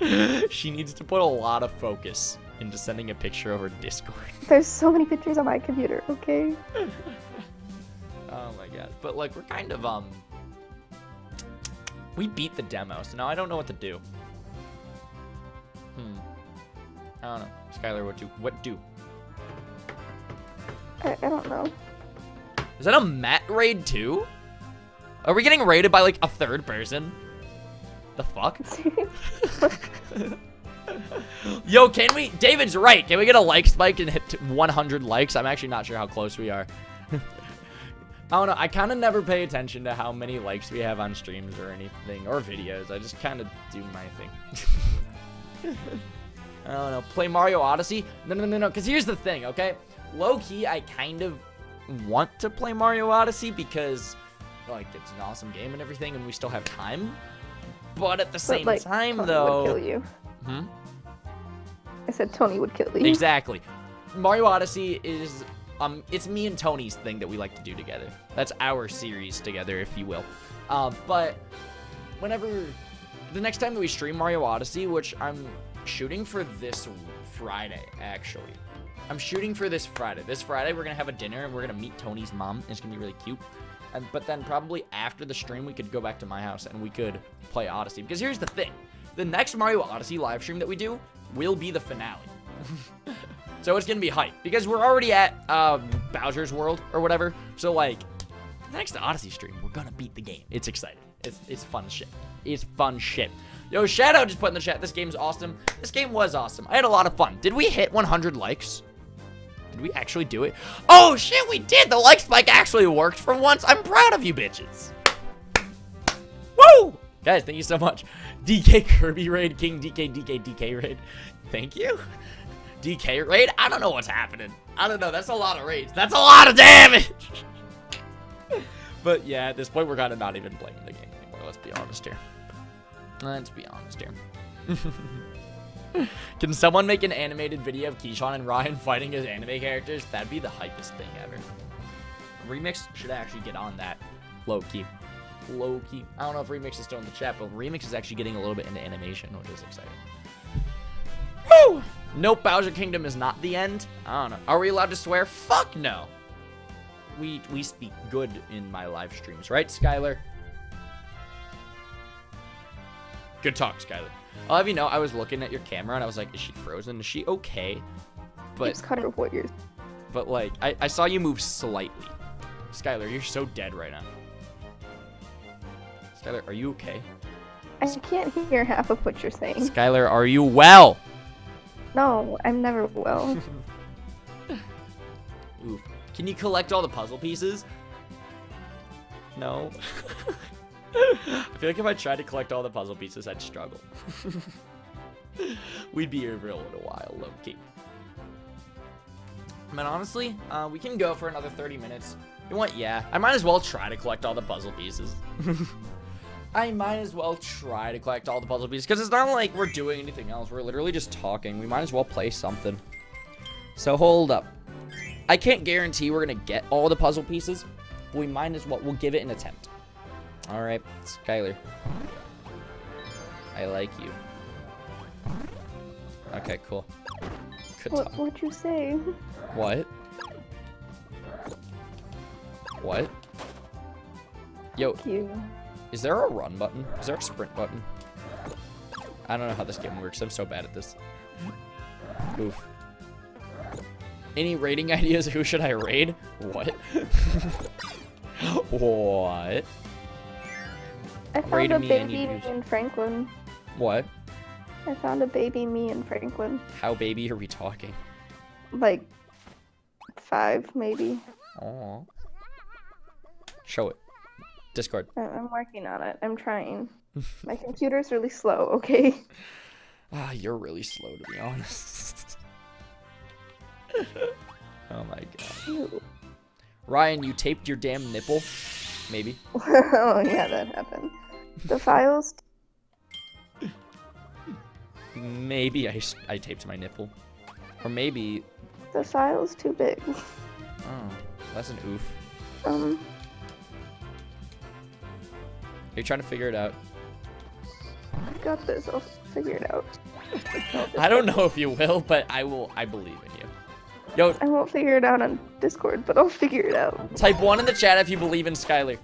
she needs to put a lot of focus into sending a picture over Discord. There's so many pictures on my computer, okay? Oh my god. But like we're kind of um we beat the demo, so now I don't know what to do. Hmm. I don't know. Skylar, what do what do? I, I don't know. Is that a Matt raid too? Are we getting raided by like a third person? The fuck? Yo, can we? David's right. Can we get a like spike and hit 100 likes? I'm actually not sure how close we are. I don't know. I kind of never pay attention to how many likes we have on streams or anything or videos. I just kind of do my thing. I don't know. Play Mario Odyssey? No, no, no, no. Because here's the thing, okay? Low key, I kind of want to play Mario Odyssey because, like, it's an awesome game and everything, and we still have time. But at the But, same like, time, though. Hmm? I said Tony would kill you. Exactly. Mario Odyssey is um it's me and Tony's thing that we like to do together. That's our series together, if you will. Um, but whenever the next time that we stream Mario Odyssey, which I'm shooting for this Friday, actually. I'm shooting for this Friday. This Friday we're gonna have a dinner and we're gonna meet Tony's mom. It's gonna be really cute. And but then probably after the stream we could go back to my house and we could play Odyssey. Because here's the thing. The next Mario Odyssey live stream that we do will be the finale. so it's gonna be hype because we're already at um, Bowser's World or whatever. So like, the next Odyssey stream, we're gonna beat the game. It's exciting. It's it's fun shit. It's fun shit. Yo, Shadow just put in the chat. This game's awesome. This game was awesome. I had a lot of fun. Did we hit 100 likes? Did we actually do it? Oh shit, we did. The like spike actually worked for once. I'm proud of you bitches. Guys, thank you so much. DK Kirby raid, King DK DK DK raid. Thank you. DK raid? I don't know what's happening. I don't know. That's a lot of raids. That's a lot of damage. but yeah, at this point, we're kind of not even playing the game anymore. Let's be honest here. Let's be honest here. Can someone make an animated video of Keyshawn and Ryan fighting as anime characters? That'd be the hypest thing ever. Remix should actually get on that. Low key. Low key. I don't know if Remix is still in the chat, but Remix is actually getting a little bit into animation, which is exciting. Woo! Nope, Bowser Kingdom is not the end. I don't know. Are we allowed to swear? Fuck no. We we speak good in my live streams, right, Skylar? Good talk, Skylar. I'll have you know, I was looking at your camera and I was like, is she frozen? Is she okay? But Keeps Cutter Warriors. but like, I, I saw you move slightly. Skylar, you're so dead right now. Skylar, are you okay? I can't hear half of what you're saying. Skylar, are you well? No, I'm never well. Oof. Can you collect all the puzzle pieces? No. I feel like if I tried to collect all the puzzle pieces, I'd struggle. We'd be here for a little while, low key. But honestly, uh, we can go for another 30 minutes. You know what? Yeah, I might as well try to collect all the puzzle pieces. I might as well try to collect all the puzzle pieces because it's not like we're doing anything else. We're literally just talking. We might as well play something. So hold up. I can't guarantee we're gonna get all the puzzle pieces, but we might as well. We'll give it an attempt. All right, Skylar. I like you. Okay, cool. Good What talk. would you say? What? What? Yo, You. Is there a run button? Is there a sprint button? I don't know how this game works. I'm so bad at this. Oof. Any rating ideas? Who should I raid? What? what? I found Rated a baby me and Franklin. What? I found a baby me and Franklin. How baby are we talking? Like five, maybe. Aw. Show it. Discord. I'm working on it. I'm trying. My computer's really slow, okay? Ah, you're really slow to be honest. oh my god. Ew. Ryan, you taped your damn nipple? Maybe. oh, yeah, that happened. The files. Maybe I, I taped my nipple. Or maybe. The file's too big. Oh, that's an oof. Um, You're trying to figure it out. I got this. I'll figure it out. I don't know if you will, but I will. I believe in you. Yo, I won't figure it out on Discord, but I'll figure it out. type one in the chat if you believe in Skylar.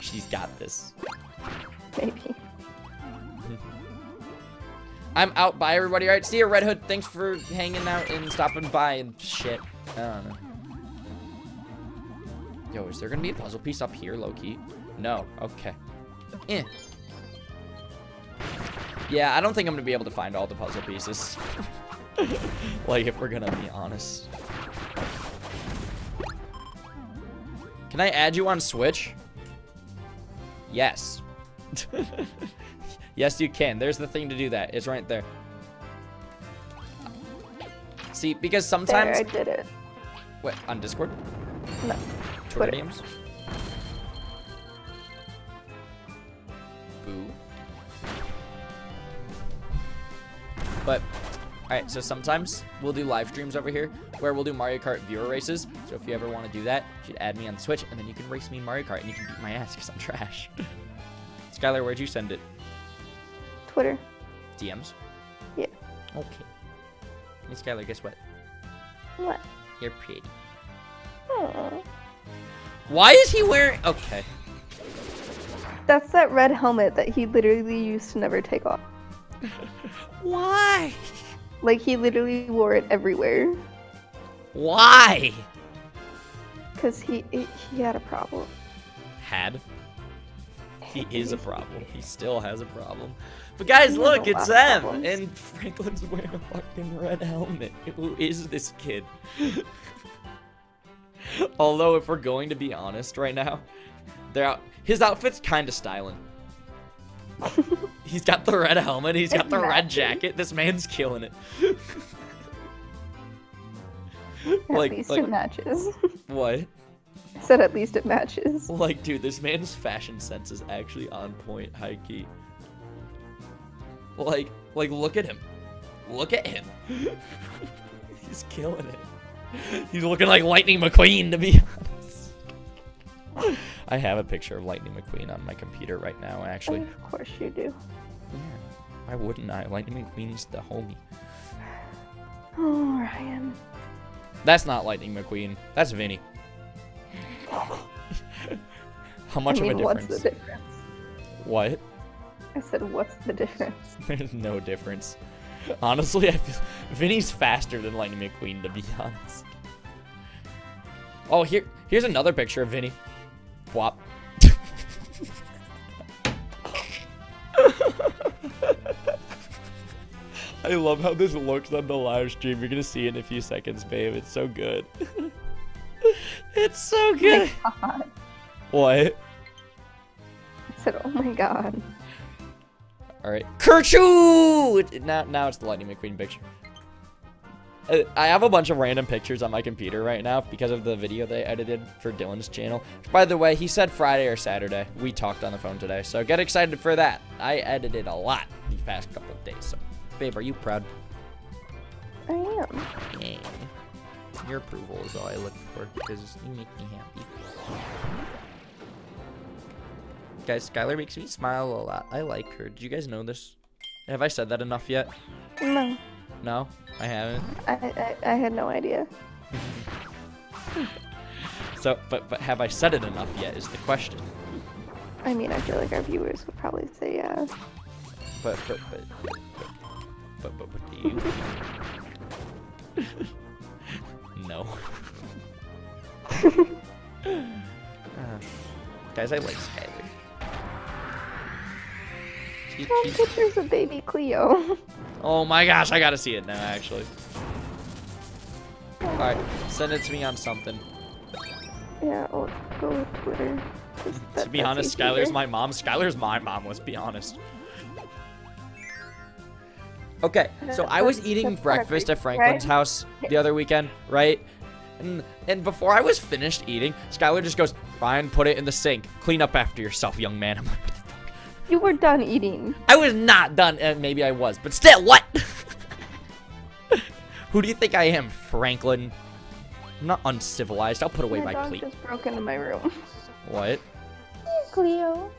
She's got this. Maybe. I'm out. Bye, everybody. All right, see you, Red Hood. Thanks for hanging out and stopping by and shit. I don't know. Yo, is there gonna be a puzzle piece up here, Loki? No. Okay. Eh. Yeah, I don't think I'm gonna be able to find all the puzzle pieces. like, if we're gonna be honest. Can I add you on Switch? Yes. yes, you can. There's the thing to do that. It's right there. See, because sometimes... There, sometimes... I did it. What, on Discord? No. Twitter Twitter. DMs? Boo. But, alright, so sometimes we'll do live streams over here where we'll do Mario Kart viewer races. So if you ever want to do that, you should add me on the Switch and then you can race me Mario Kart and you can beat my ass because I'm trash. Skylar, where'd you send it? Twitter. DMs? Yeah. Okay. Hey, Skylar, guess what? What? You're pretty. Aw. Why is he wearing... Okay. That's that red helmet that he literally used to never take off. Why? Like he literally wore it everywhere Why? because he, he he had a problem. Had. He is a problem. He still has a problem. But guys, He look, it's them. problems. And Franklin's wearing a fucking red helmet. Who is this kid? Although, if we're going to be honest right now, they're out. His outfit's kind of styling. he's got the red helmet. He's got the red jacket. This man's killing it. At like, least like it matches. what? I said at least it matches. Like, dude, this man's fashion sense is actually on point, high key. Like, like, look at him. Look at him. He's killing it. He's looking like Lightning McQueen, to be honest. I have a picture of Lightning McQueen on my computer right now, actually. Of course you do. Yeah. Why wouldn't I? Lightning McQueen's the homie. Oh, Ryan. That's not Lightning McQueen. That's Vinny. How much I mean, of a what's the difference? What? I said, what's the difference? There's no difference. Honestly, I feel Vinny's faster than Lightning McQueen, to be honest. Oh, here, here's another picture of Vinny. Whop. I love how this looks on the live stream. You're gonna see it in a few seconds, babe. It's so good. it's so oh good. God. What? I said, oh my god. All right. Kerchoo! Now, now it's the Lightning McQueen picture. Uh, I have a bunch of random pictures on my computer right now because of the video they edited for Dylan's channel. By the way, he said Friday or Saturday. We talked on the phone today, so get excited for that. I edited a lot these past couple of days. So, babe, are you proud? I am. Yeah. Your approval is all I look for because you make me happy. Guys, Skylar makes me smile a lot. I like her. Do you guys know this? Have I said that enough yet? No, No, I haven't. I, I, I had no idea. So, but but have I said it enough yet? Is the question. I mean, I feel like our viewers would probably say yeah. But but but but but, but what do you? no. Ah. guys, I like Skylar. Oh, pictures of baby Cleo. oh my gosh, I gotta see it now. Actually. All right, send it to me on something. yeah, I'll go with Twitter. 'cause To be honest. Skylar's my mom. Skylar's my mom. Let's be honest. Okay, so I was eating breakfast at Franklin's house the other weekend, right? And and before I was finished eating, Skylar just goes, "Ryan, put it in the sink. Clean up after yourself, young man." You were done eating. I was not done. Uh, maybe I was, but still, what? Who do you think I am, Franklin? I'm not uncivilized. I'll put away my my plate. just broke into my room. What? Cleo.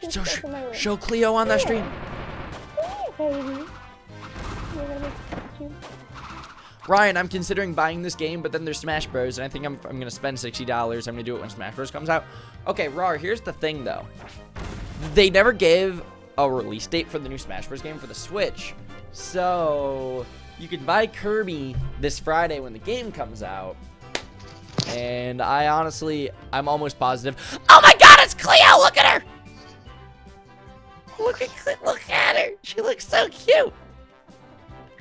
Just So sh- in my room. show Cleo on that stream. Baby. You're gonna touch you. Ryan, I'm considering buying this game, but then there's Smash Bros. and I think I'm, I'm gonna spend sixty dollars. I'm gonna do it when Smash Bros. comes out. Okay, Rar. Here's the thing, though. They never gave a release date for the new Smash Bros. game for the Switch, so you can buy Kirby this Friday when the game comes out. And I honestly, I'm almost positive. Oh my God, it's Cleo! Look at her! Look at look at her. She looks so cute.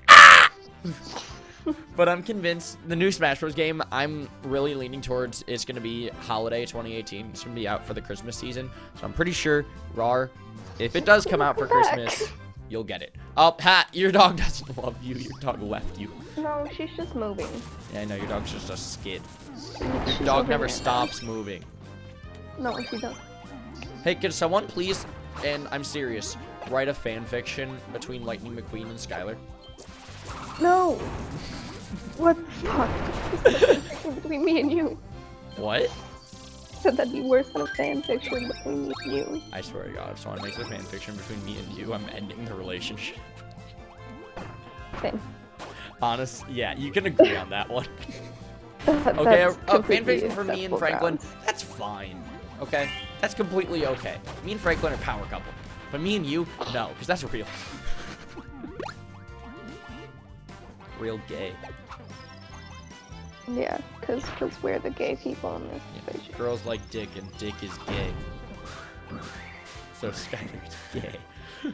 Ah! But I'm convinced the new Smash Bros. game, I'm really leaning towards it's going to be holiday 2018. It's going to be out for the Christmas season. So I'm pretty sure, RAR, if it does come out for Christmas, you'll get it. Oh, Pat, your dog doesn't love you. Your dog left you. No, she's just moving. Yeah, I know, your dog's just a skid. Your dog never stops moving. No, she doesn't. Hey, can someone please, and I'm serious, write a fan fiction between Lightning McQueen and Skylar? No. What the fuck? Is a fanfiction between me and you. What? Said that'd be worse than a fanfiction between me and you. I swear to God, if someone makes a fan fiction between me and you, I'm ending the relationship. Same. Honest, yeah, you can agree on that one. That- Okay, a, that's a fan fiction for me and Franklin, grounds. that's fine. Okay, that's completely okay. Me and Franklin are power couple, but me and you, no, because that's real. real gay. Yeah, because cause we're the gay people in this Yeah, situation. girls like dick, and dick is gay. So Skylar's gay.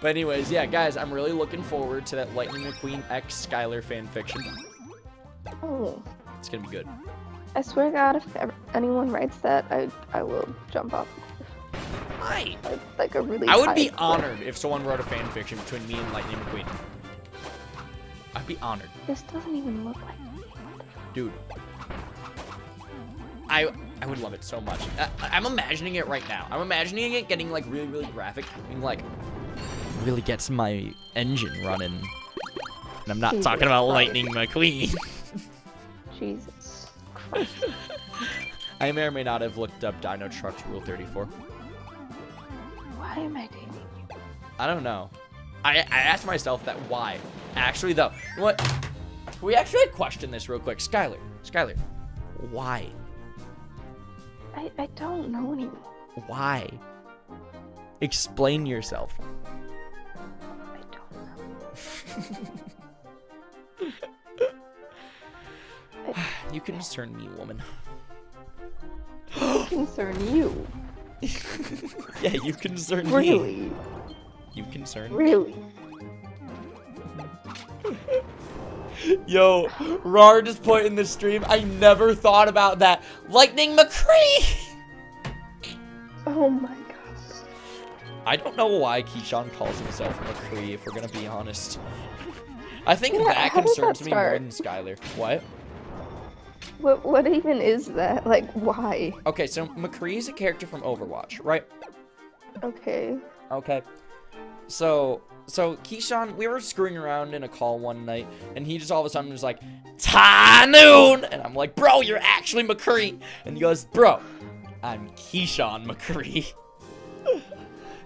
but anyways, yeah, guys, I'm really looking forward to that Lightning McQueen X Skylar fanfiction. Oh, It's gonna be good. I swear to God, if ever, anyone writes that, I I will jump off Hi. like, like a really. I would be honored if someone wrote a fanfiction between me and Lightning McQueen. I'd be honored, This doesn't even look like. dude. I I would love it so much. I, I'm imagining it right now. I'm imagining it getting like really really graphic, and like really gets my engine running. And I'm not Jesus talking about Christ. Lightning McQueen. Jesus Christ. I may or may not have looked up Dino Trucks Rule 34. Why am I dating you? I don't know. I, I asked myself that why. Actually, though, you know what? Can we actually question this real quick? Skylar, Skylar, why? I, I don't know anymore. Why? Explain yourself. I don't know. You concern me, woman. Concern you. Yeah, you concern me. Really? You concern me. Really? Yo, Rar just put in the stream. I never thought about that. Lightning McCree! Oh my god. I don't know why Keyshawn calls himself McCree, if we're gonna be honest. I think Yeah, that did that concerns me more than Skylar. What? What what even is that? Like why? Okay, so McCree is a character from Overwatch, right? Okay. Okay. So, so Keyshawn, we were screwing around in a call one night, and he just all of a sudden was like, Tynoon! And I'm like, bro, you're actually McCree. And he goes, bro, I'm Keyshawn McCree.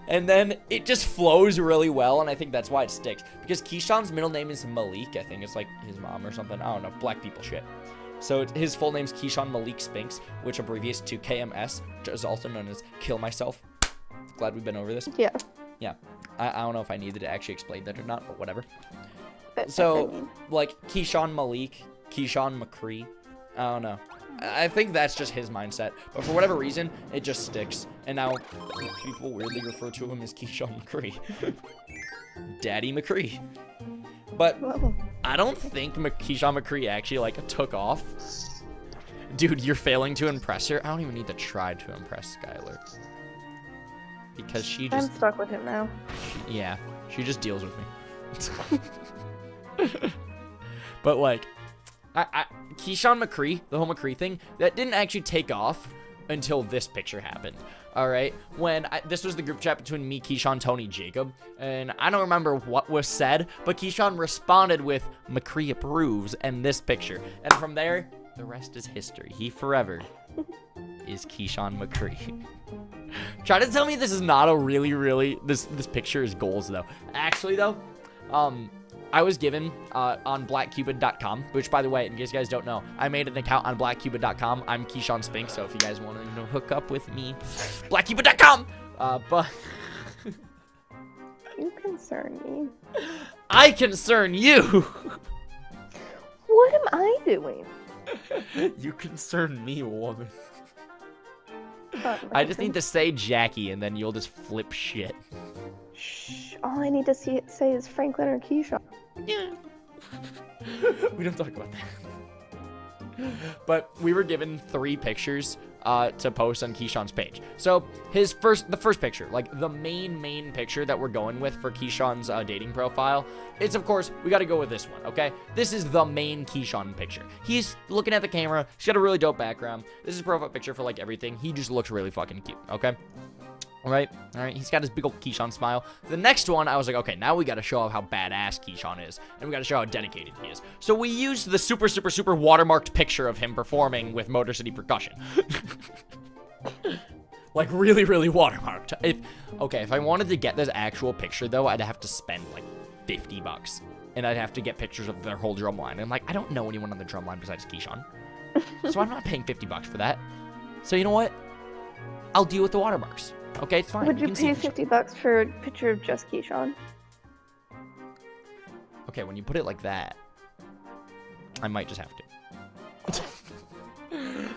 and then it just flows really well, and I think that's why it sticks. Because Keyshawn's middle name is Malik. I think it's like his mom or something. I don't know. Black people shit. So his full name's Keyshawn Malik Spinks, which abbreviates to KMS, which is also known as Kill Myself. Glad we've been over this. Yeah. Yeah. I, I don't know if I needed to actually explain that or not, but whatever. So, like, Keyshawn Malik, Keyshawn McCree. I don't know. I think that's just his mindset. But for whatever reason, it just sticks. And now people weirdly refer to him as Keyshawn McCree. Daddy McCree. But I don't think Mc- Keyshawn McCree actually, like, took off. Dude, you're failing to impress her. I don't even need to try to impress Skylar. Because she just I'm stuck with him now. she- yeah, she just deals with me. but like, I, I Keyshawn McCree, the whole McCree thing, that didn't actually take off until this picture happened. All right, when I, this was the group chat between me, Keyshawn, Tony, Jacob, and I don't remember what was said, but Keyshawn responded with McCree approves and this picture, and from there, the rest is history. He forever is Keyshawn McCree. Try to tell me this is not a really, really this this picture is goals though. Actually though, um, I was given uh, on blackcupid.com, which by the way, in case you guys don't know, I made an account on blackcupid.com. I'm Keyshawn Spink, so if you guys want to you know, hook up with me, blackcupid.com. Uh, but You concern me. I concern you. What am I doing? you concern me, woman. I just need to say Jackie, and then you'll just flip shit. Shh. All I need to see say is Franklin or Keyshawn. Yeah. we don't talk about that. But we were given three pictures uh, to post on Keyshawn's page. So his first, the first picture, like the main main picture that we're going with for Keyshawn's uh, dating profile, it's of course we got to go with this one. Okay, this is the main Keyshawn picture. He's looking at the camera. He's got a really dope background. This is a profile picture for like everything. He just looks really fucking cute. Okay. All right, all right. He's got his big old Keyshawn smile. The next one, I was like, okay, now we got to show off how badass Keyshawn is, and we got to show how dedicated he is. So we used the super, super, super watermarked picture of him performing with Motor City Percussion. like really, really watermarked. If okay, if I wanted to get this actual picture though, I'd have to spend like 50 bucks, and I'd have to get pictures of their whole drum line. And I'm like, I don't know anyone on the drum line besides Keyshawn, so I'm not paying 50 bucks for that. So you know what? I'll deal with the watermarks. Okay, it's fine. Would you see pay 50 bucks for a picture of just Keyshawn? Okay, when you put it like that, I might just have to.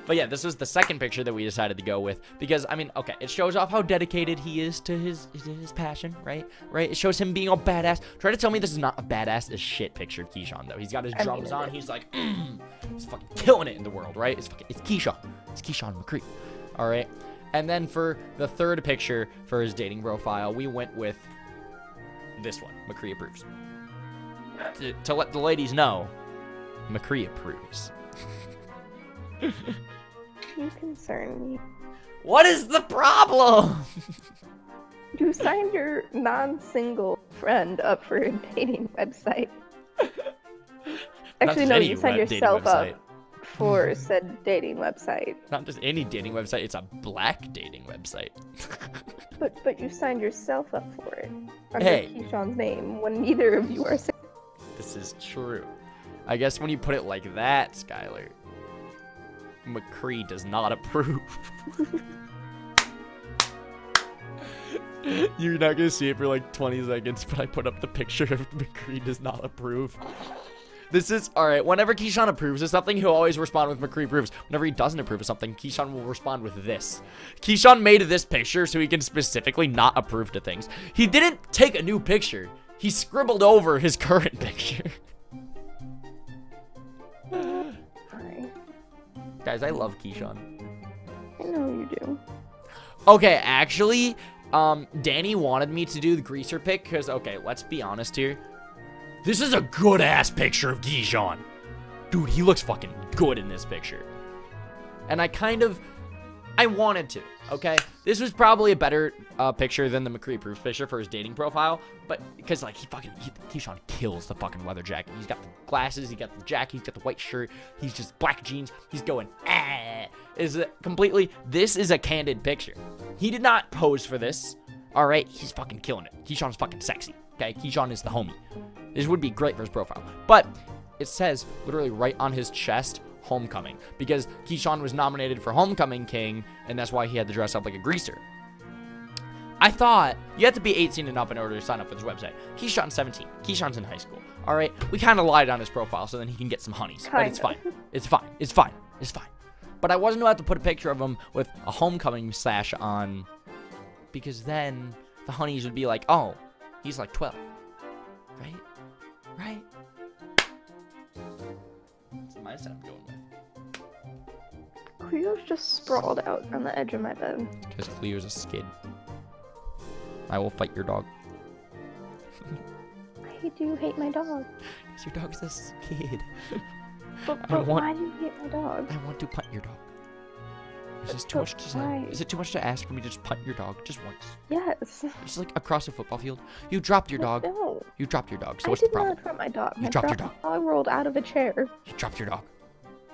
but yeah, this was the second picture that we decided to go with because I mean, okay, it shows off how dedicated he is to his his passion, right? Right? It shows him being all badass. Try to tell me this is not a badass as shit picture of Keyshawn though. He's got his I drums on. He's like, mm, he's fucking killing it in the world, right? It's fucking, it's Keyshawn. It's Keyshawn McCree. All right. And then for the third picture for his dating profile, we went with this one. McCree approves to, to let the ladies know, McCree approves. You concern me. What is the problem? You signed your non-single friend up for a dating website. Actually, no, you signed yourself up for said dating website. Not just any dating website, it's a black dating website. But but you signed yourself up for it under Hey. Keyshawn's name when neither of you are this is true. I guess when you put it like that, Skylar, McCree does not approve. You're not gonna see it for like 20 seconds, but I put up the picture of McCree does not approve. This is alright. Whenever Keyshawn approves of something, he'll always respond with McCree approves. Whenever he doesn't approve of something, Keyshawn will respond with this. Keyshawn made this picture so he can specifically not approve to things. He didn't take a new picture. He scribbled over his current picture. Sorry. Guys, I love Keyshawn. I know you do. Okay, actually, Um, Danny wanted me to do the greaser pick because, okay, let's be honest here. This is a good ass picture of Keyshawn. Dude, he looks fucking good in this picture. And I kind of, I wanted to, okay? This was probably a better uh, picture than the McCree Proof picture for his dating profile, but because, like, he fucking, he, Keyshawn kills the fucking weather jacket. He's got the glasses, he got the jacket, he's got the white shirt, he's just black jeans, he's going, ah, is completely, this is a candid picture. He did not pose for this, all right? He's fucking killing it. Keyshawn's fucking sexy, okay? Keyshawn is the homie. This would be great for his profile, but it says literally right on his chest, Homecoming, because Keyshawn was nominated for Homecoming King, and that's why he had to dress up like a greaser. I thought you have to be 18 and up in order to sign up for this website. Keyshawn's 17. Keyshawn's in high school. All right, we kind of lied on his profile so then he can get some honeys, but it's fine. It's fine. It's fine. It's fine. But I wasn't about to put a picture of him with a homecoming sash on, because then the honeys would be like, "Oh, he's like 12, right? Right?" That's the mindset I'm going with. Cleo's just sprawled out on the edge of my bed. Because Cleo's a skid. I will fight your dog. I do hate my dog. Because your dog's a skid. But, I want- why do you hate my dog? I want to punt your dog. Is this too much to say? why? Is it too much to ask for me to just punt your dog just once? Yes. Just like across a football field. You dropped your dog. No. You dropped your dog. So I what's the problem? I did not hurt my dog. You my dropped your dog, dog. dog rolled out of a chair. You dropped your dog.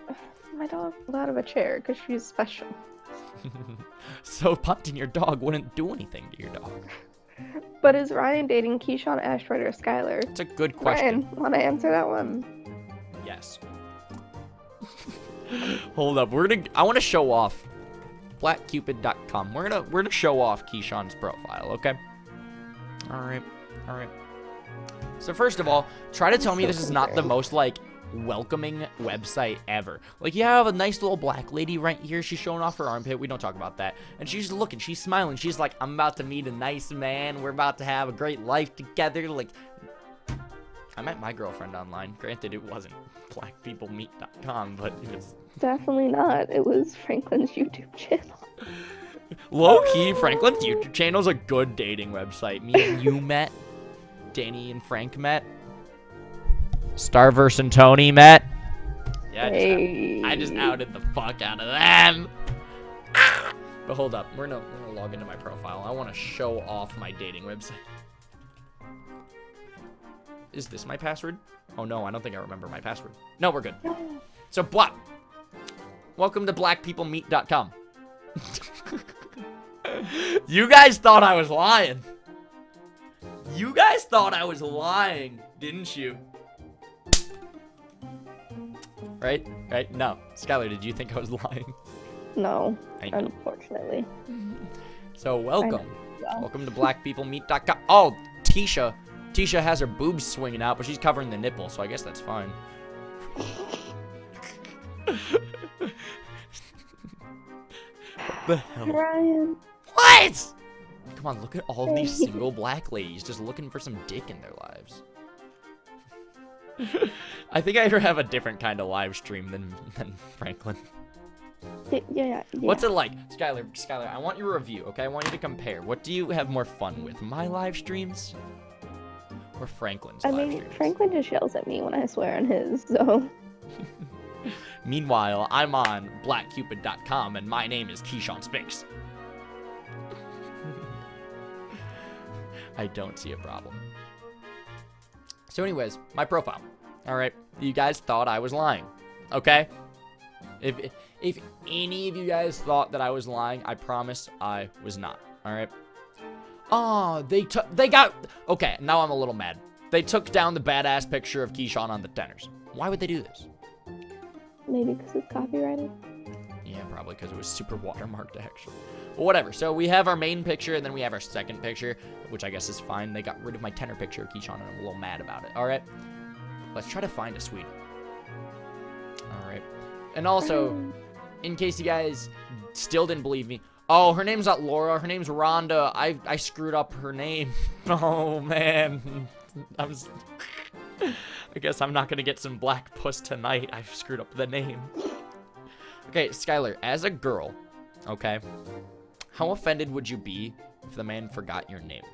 My dog rolled out of a chair because she's special. So punting your dog wouldn't do anything to your dog. But is Ryan dating Keyshawn Ashford or Skylar? It's a good question. Ryan, want to answer that one? Yes. Hold up. We're gonna. I want to show off blackcupid.com. We're gonna we're gonna show off Keyshawn's profile. Okay. All right. All right. So first of all, try to tell me this is not the most like welcoming website ever. Like you have a nice little black lady right here. She's showing off her armpit. We don't talk about that. And she's looking. She's smiling. She's like, I'm about to meet a nice man. We're about to have a great life together. Like I met my girlfriend online. Granted, it wasn't blackpeoplemeet.com, but it was Definitely not. It was Franklin's YouTube channel. low key. Franklin's YouTube channel is a good dating website. Me and you met. Danny and Frank met. Starverse and Tony met. Yeah, I just, Hey. I just outed the fuck out of them. Ah! But hold up, we're gonna, we're gonna log into my profile. I want to show off my dating website. Is this my password? Oh no, I don't think I remember my password. No, we're good. So, black. Welcome to blackpeoplemeet.com. you guys thought I was lying. You guys thought I was lying, didn't you? Right? Right? No. Skylar, did you think I was lying? No, unfortunately. So, welcome. Welcome to blackpeoplemeet.com. Oh, Tisha. Tisha has her boobs swinging out, but she's covering the nipple, so I guess that's fine. what the hell? Ryan. What? Come on, look at all these single black ladies just looking for some dick in their lives. I think I have a different kind of live stream than, than Franklin. Yeah, yeah, yeah. What's it like? Skylar, Skylar, I want your review, okay? I want you to compare. What do you have more fun with? My live streams or Franklin's I mean? Franklin just yells at me when I swear on his, so. Meanwhile, I'm on blackcupid.com and my name is Keyshawn Spinks. I don't see a problem. So, anyways, my profile. All right, you guys thought I was lying, okay? If if any of you guys thought that I was lying, I promise I was not. All right. Oh, they took they got okay. Now I'm a little mad. They took down the badass picture of Keyshawn on the tenors. Why would they do this? Maybe because it's copyrighted. Yeah, probably because it was super watermarked, actually. But whatever. So we have our main picture, and then we have our second picture, which I guess is fine. They got rid of my tenor picture of Keyshawn, and I'm a little mad about it. All right. Let's try to find a sweetie. All right. And also, mm. in case you guys still didn't believe me, oh, her name's not Laura. Her name's Rhonda. I I screwed up her name. Oh man, I was. I guess I'm not gonna get some black puss tonight. I've screwed up the name. Okay, Skylar, as a girl, okay, how offended would you be if the man forgot your name?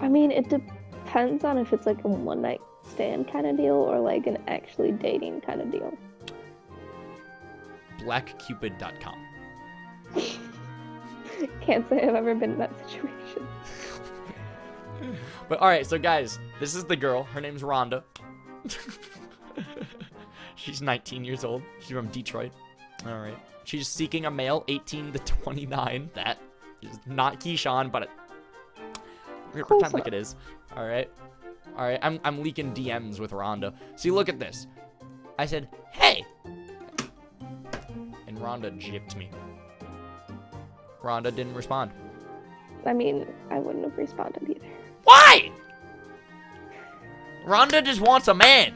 I mean, it depends on if it's like a one night stand kind of deal or like an actually dating kind of deal. Blackcupid.com. Can't say I've ever been in that situation. But all right, so guys, this is the girl. Her name's Rhonda. She's 19 years old. She's from Detroit. All right. She's seeking a male 18 to 29. That is not Keyshawn, but it, gonna pretend like it is. All right. All right. I'm, I'm leaking DMs with Rhonda. See, look at this. I said, hey. And Rhonda gypped me. Rhonda didn't respond. I mean, I wouldn't have responded either. Why? Rhonda just wants a man.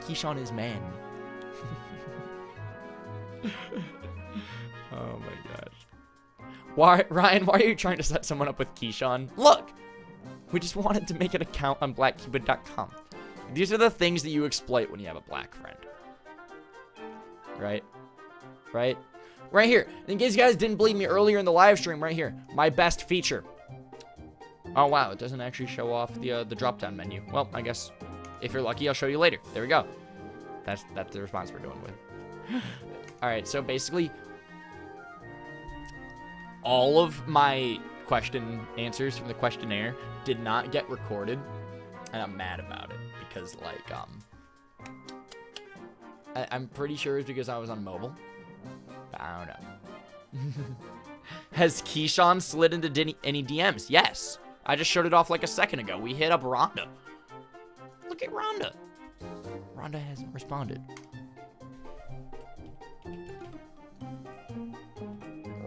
Keyshawn is man. oh my gosh. Why, Ryan? Why are you trying to set someone up with Keyshawn? Look, we just wanted to make an account on BlackCupid.com. These are the things that you exploit when you have a black friend. Right? Right? Right here. In case you guys didn't believe me earlier in the live stream, right here, my best feature. Oh wow, it doesn't actually show off the uh, the drop down menu. Well, I guess if you're lucky, I'll show you later. There we go. That's that's the response we're going with. All right, so basically, all of my question answers from the questionnaire did not get recorded, and I'm mad about it because like um, I, I'm pretty sure it's because I was on mobile. But I don't know. Has Keyshawn slid into any DMs? Yes. I just showed it off like a second ago. We hit up Rhonda. Look at Rhonda. Rhonda hasn't responded.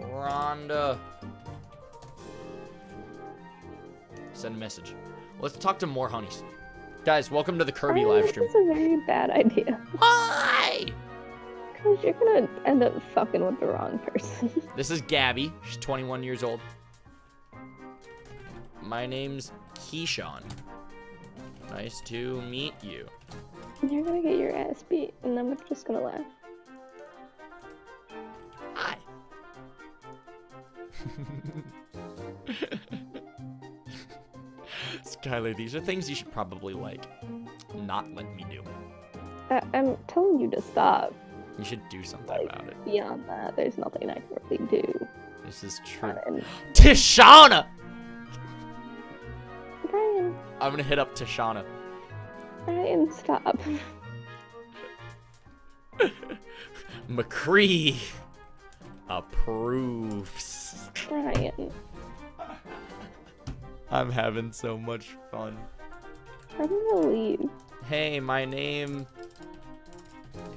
Rhonda. Send a message. Let's talk to more honeys. Guys, welcome to the Kirby I live think stream. It's a very bad idea. Why? Because you're gonna end up fucking with the wrong person. This is Gabby. She's 21 years old. My name's Keyshawn. Nice to meet you. you're gonna get your ass beat, and I'm just gonna laugh. Hi. Skylar, these are things you should probably like not let me do. I- I'm telling you to stop. You should do something about it. Beyond that, there's nothing I can really do. This is true. Tishana! Brian, I'm gonna hit up Tishana. Brian, stop. McCree approves. Brian, I'm having so much fun. I'm gonna leave. Hey, my name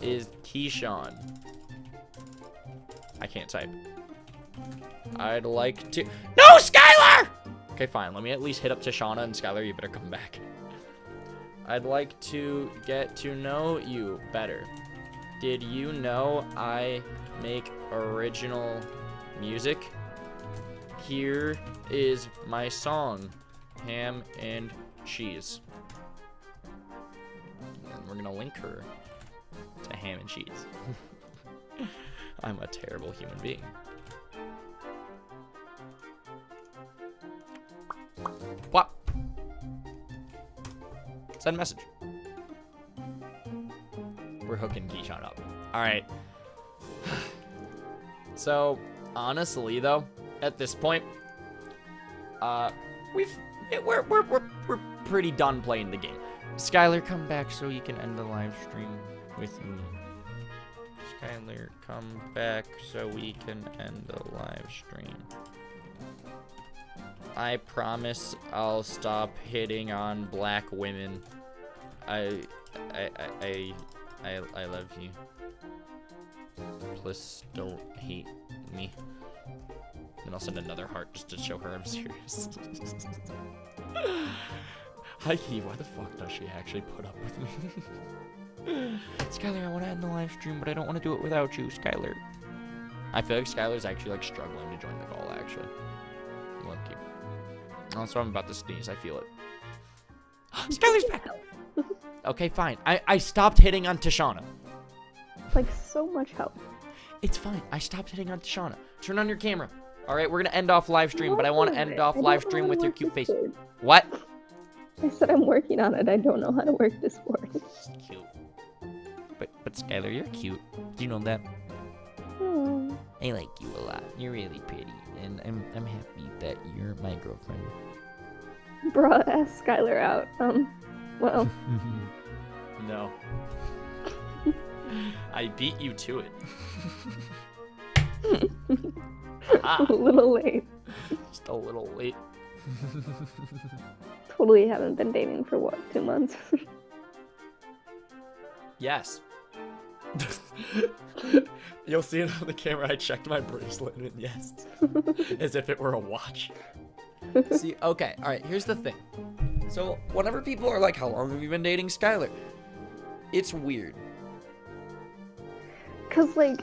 is Keyshawn. I can't type. I'd like to. No, Skylar! Okay, fine. Let me at least hit up Tishana and Skylar. You better come back. I'd like to get to know you better. Did you know I make original music? Here is my song, Ham and Cheese. And we're gonna link her ham and cheese. I'm a terrible human being. What? Send a message. We're hooking Keyshawn up. Alright. so, honestly, though, at this point, uh, we've it- we're we're we're, we're pretty done playing the game. Skylar, come back so you can end the live stream with me. Skylar, come back so we can end the live stream. I promise I'll stop hitting on black women. I I I I I, love you. Please don't hate me. And I'll send another heart just to show her I'm serious. Hi, Key. Why the fuck does she actually put up with me? Skylar, I want to end the live stream, but I don't want to do it without you, Skylar. I feel like Skylar's actually like struggling to join the call, actually. Lucky. That's why I'm about to sneeze. I feel it. Skylar's back. Okay, fine. I, I stopped hitting on Tishana. Like so much help. It's fine. I stopped hitting on Tishana. Turn on your camera. All right, we're gonna end off live stream, but I want to end it. off I live stream with your cute face. Discord. What? I said I'm working on it. I don't know how to work Discord. Cute. But but Skylar, you're cute. Do you know that? Oh, I like you a lot. You're really pretty, and I'm I'm happy that you're my girlfriend. Bruh, ask Skylar out. Um, well, no. I beat you to it. ah, a little late. just a little late. Totally haven't been dating for what, two months? Yes. You'll see it on the camera. I checked my bracelet and yes, as if it were a watch. see, okay, all right. Here's the thing. So whenever people are like, "How long have you been dating Skylar?" It's weird. Cause like,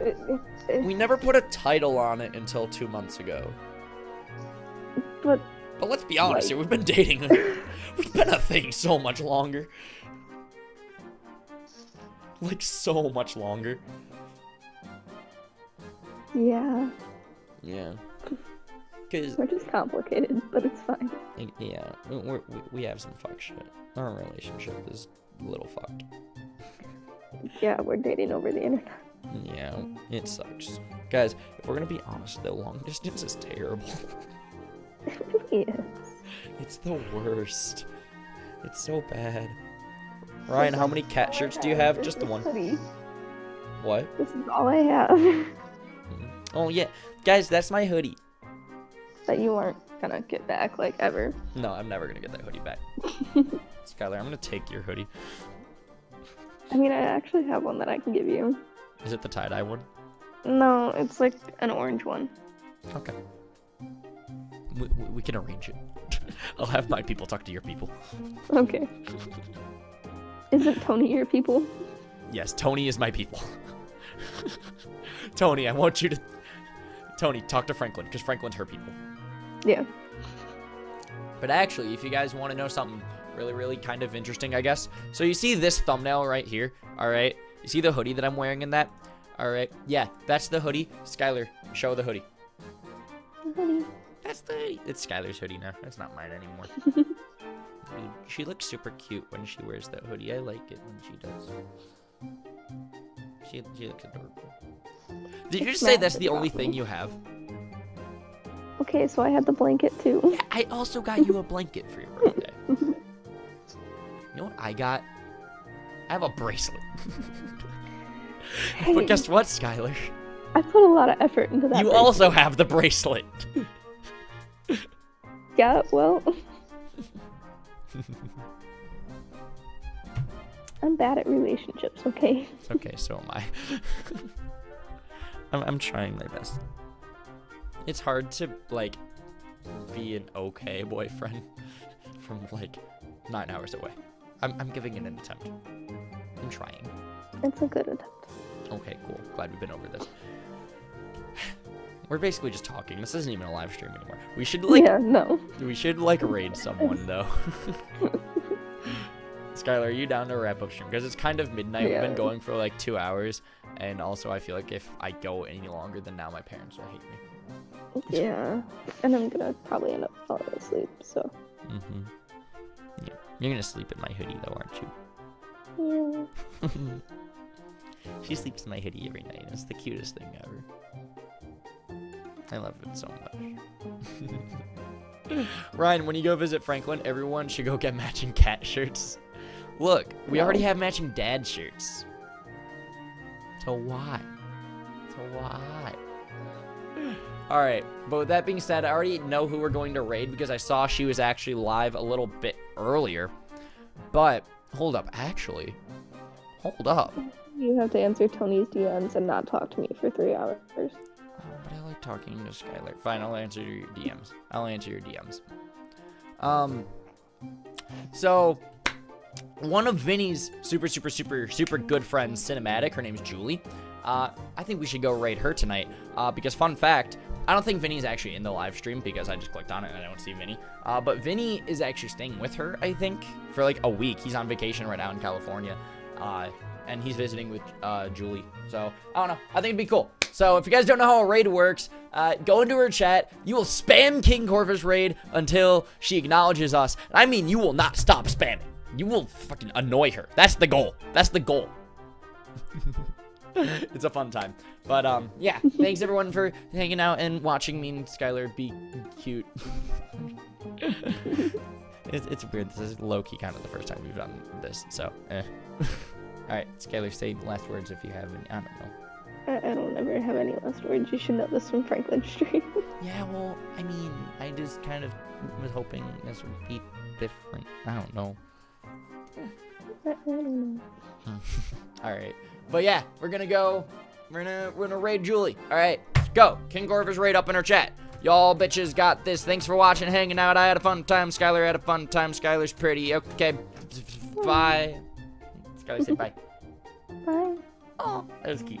it, it, it- We never put a title on it until two months ago. but But let's be honest Like- here. We've been dating. we've been a thing so much longer. Like so much longer. yeah, Yeah. Cause we're just complicated, but it's fine. Yeah, we- we're, we we have some fuck shit. Our relationship is a little fucked. Yeah, we're dating over the internet. Yeah, it sucks. Guys, if we're gonna be honest though, long distance is terrible. It really is. it's the worst. It's so bad. Ryan, how many cat shirts do you have? Just the one. What? This is all I have. Mm-hmm. Oh yeah, guys, that's my hoodie. that you aren't gonna get back, like, ever. No, I'm never gonna get that hoodie back. Skylar, I'm gonna take your hoodie. I mean, I actually have one that I can give you. Is it the tie dye one? No, it's like an orange one. Okay. We, we, we can arrange it. I'll have my people talk to your people. Okay. Isn't Tony your people? Yes, Tony is my people. Tony, I want you to. Tony, talk to Franklin, because Franklin's her people. Yeah. But actually, if you guys want to know something really, really kind of interesting, I guess. So you see this thumbnail right here, all right? You see the hoodie that I'm wearing in that? All right. Yeah, that's the hoodie. Skylar, show the hoodie. The Hoodie. That's the hoodie. It's Skylar's hoodie now. It's not mine anymore. She looks super cute when she wears that hoodie. I like it when she does. She, she looks adorable. Did you just say that's the only thing you have? Okay, so I had the blanket too. I also got you a blanket for your birthday. you know what I got? I have a bracelet. Hey, but guess what, Skylar? I put a lot of effort into that. You bracelet. also have the bracelet. Yeah, well. I'm bad at relationships, okay? okay, so am I. I'm, I'm trying my best. It's hard to, like, be an okay boyfriend from, like, nine hours away. I'm, I'm giving it an attempt. I'm trying. It's a good attempt. Okay, cool. Glad we've been over this. We're basically just talking. This isn't even a live stream anymore. We should like yeah, no. we should like raid someone though. Skylar, are you down to wrap up stream? Because it's kind of midnight. We've been going for like two hours, and also I feel like if I go any longer than now, my parents will hate me. Yeah. And I'm gonna probably end up falling asleep, so. Mm-hmm. Yeah, you're gonna sleep in my hoodie though, aren't you? Yeah. you? she sleeps in my hoodie every night. It's the cutest thing ever. I love it so much. Ryan, when you go visit Franklin, everyone should go get matching cat shirts. Look, we already have matching dad shirts. So why? So why? Alright, but with that being said, I already know who we're going to raid because I saw she was actually live a little bit earlier. But, hold up, actually. Hold up. You have to answer Tony's DMs and not talk to me for three hours. Talking to Skylar. Fine, I'll answer your DMs. I'll answer your DMs. Um, so one of Vinny's super, super, super, super good friends, Cinematic, her name's Julie. Uh, I think we should go raid her tonight. Uh, because fun fact, I don't think Vinny's actually in the live stream because I just clicked on it and I don't see Vinny. Uh, but Vinny is actually staying with her, I think, for like a week. He's on vacation right now in California. Uh, and he's visiting with uh, Julie. So I don't know. I think it'd be cool. So if you guys don't know how a raid works, uh, go into her chat. You will spam King Corphish raid until she acknowledges us. I mean, you will not stop spamming. You will fucking annoy her. That's the goal. That's the goal. it's a fun time. But um, yeah, thanks everyone for hanging out and watching me and Skylar be cute. it's, it's weird. This is low key kind of the first time we've done this, so eh. All right, Skylar, say last words if you have any. I don't know. I, I don't ever have any last words. You should know this from Franklin Street. Yeah, well, I mean, I just kind of was hoping this would be different. I don't know. I, I don't know. All right, but yeah, we're gonna go. We're gonna we're gonna raid Julie. All right, let's go. King Corphish raid up in her chat. Y'all bitches got this. Thanks for watching, hanging out. I had a fun time. Skylar had a fun time. Skylar's pretty. Okay, bye. Skylar, say bye. Bye. Oh, that was cute.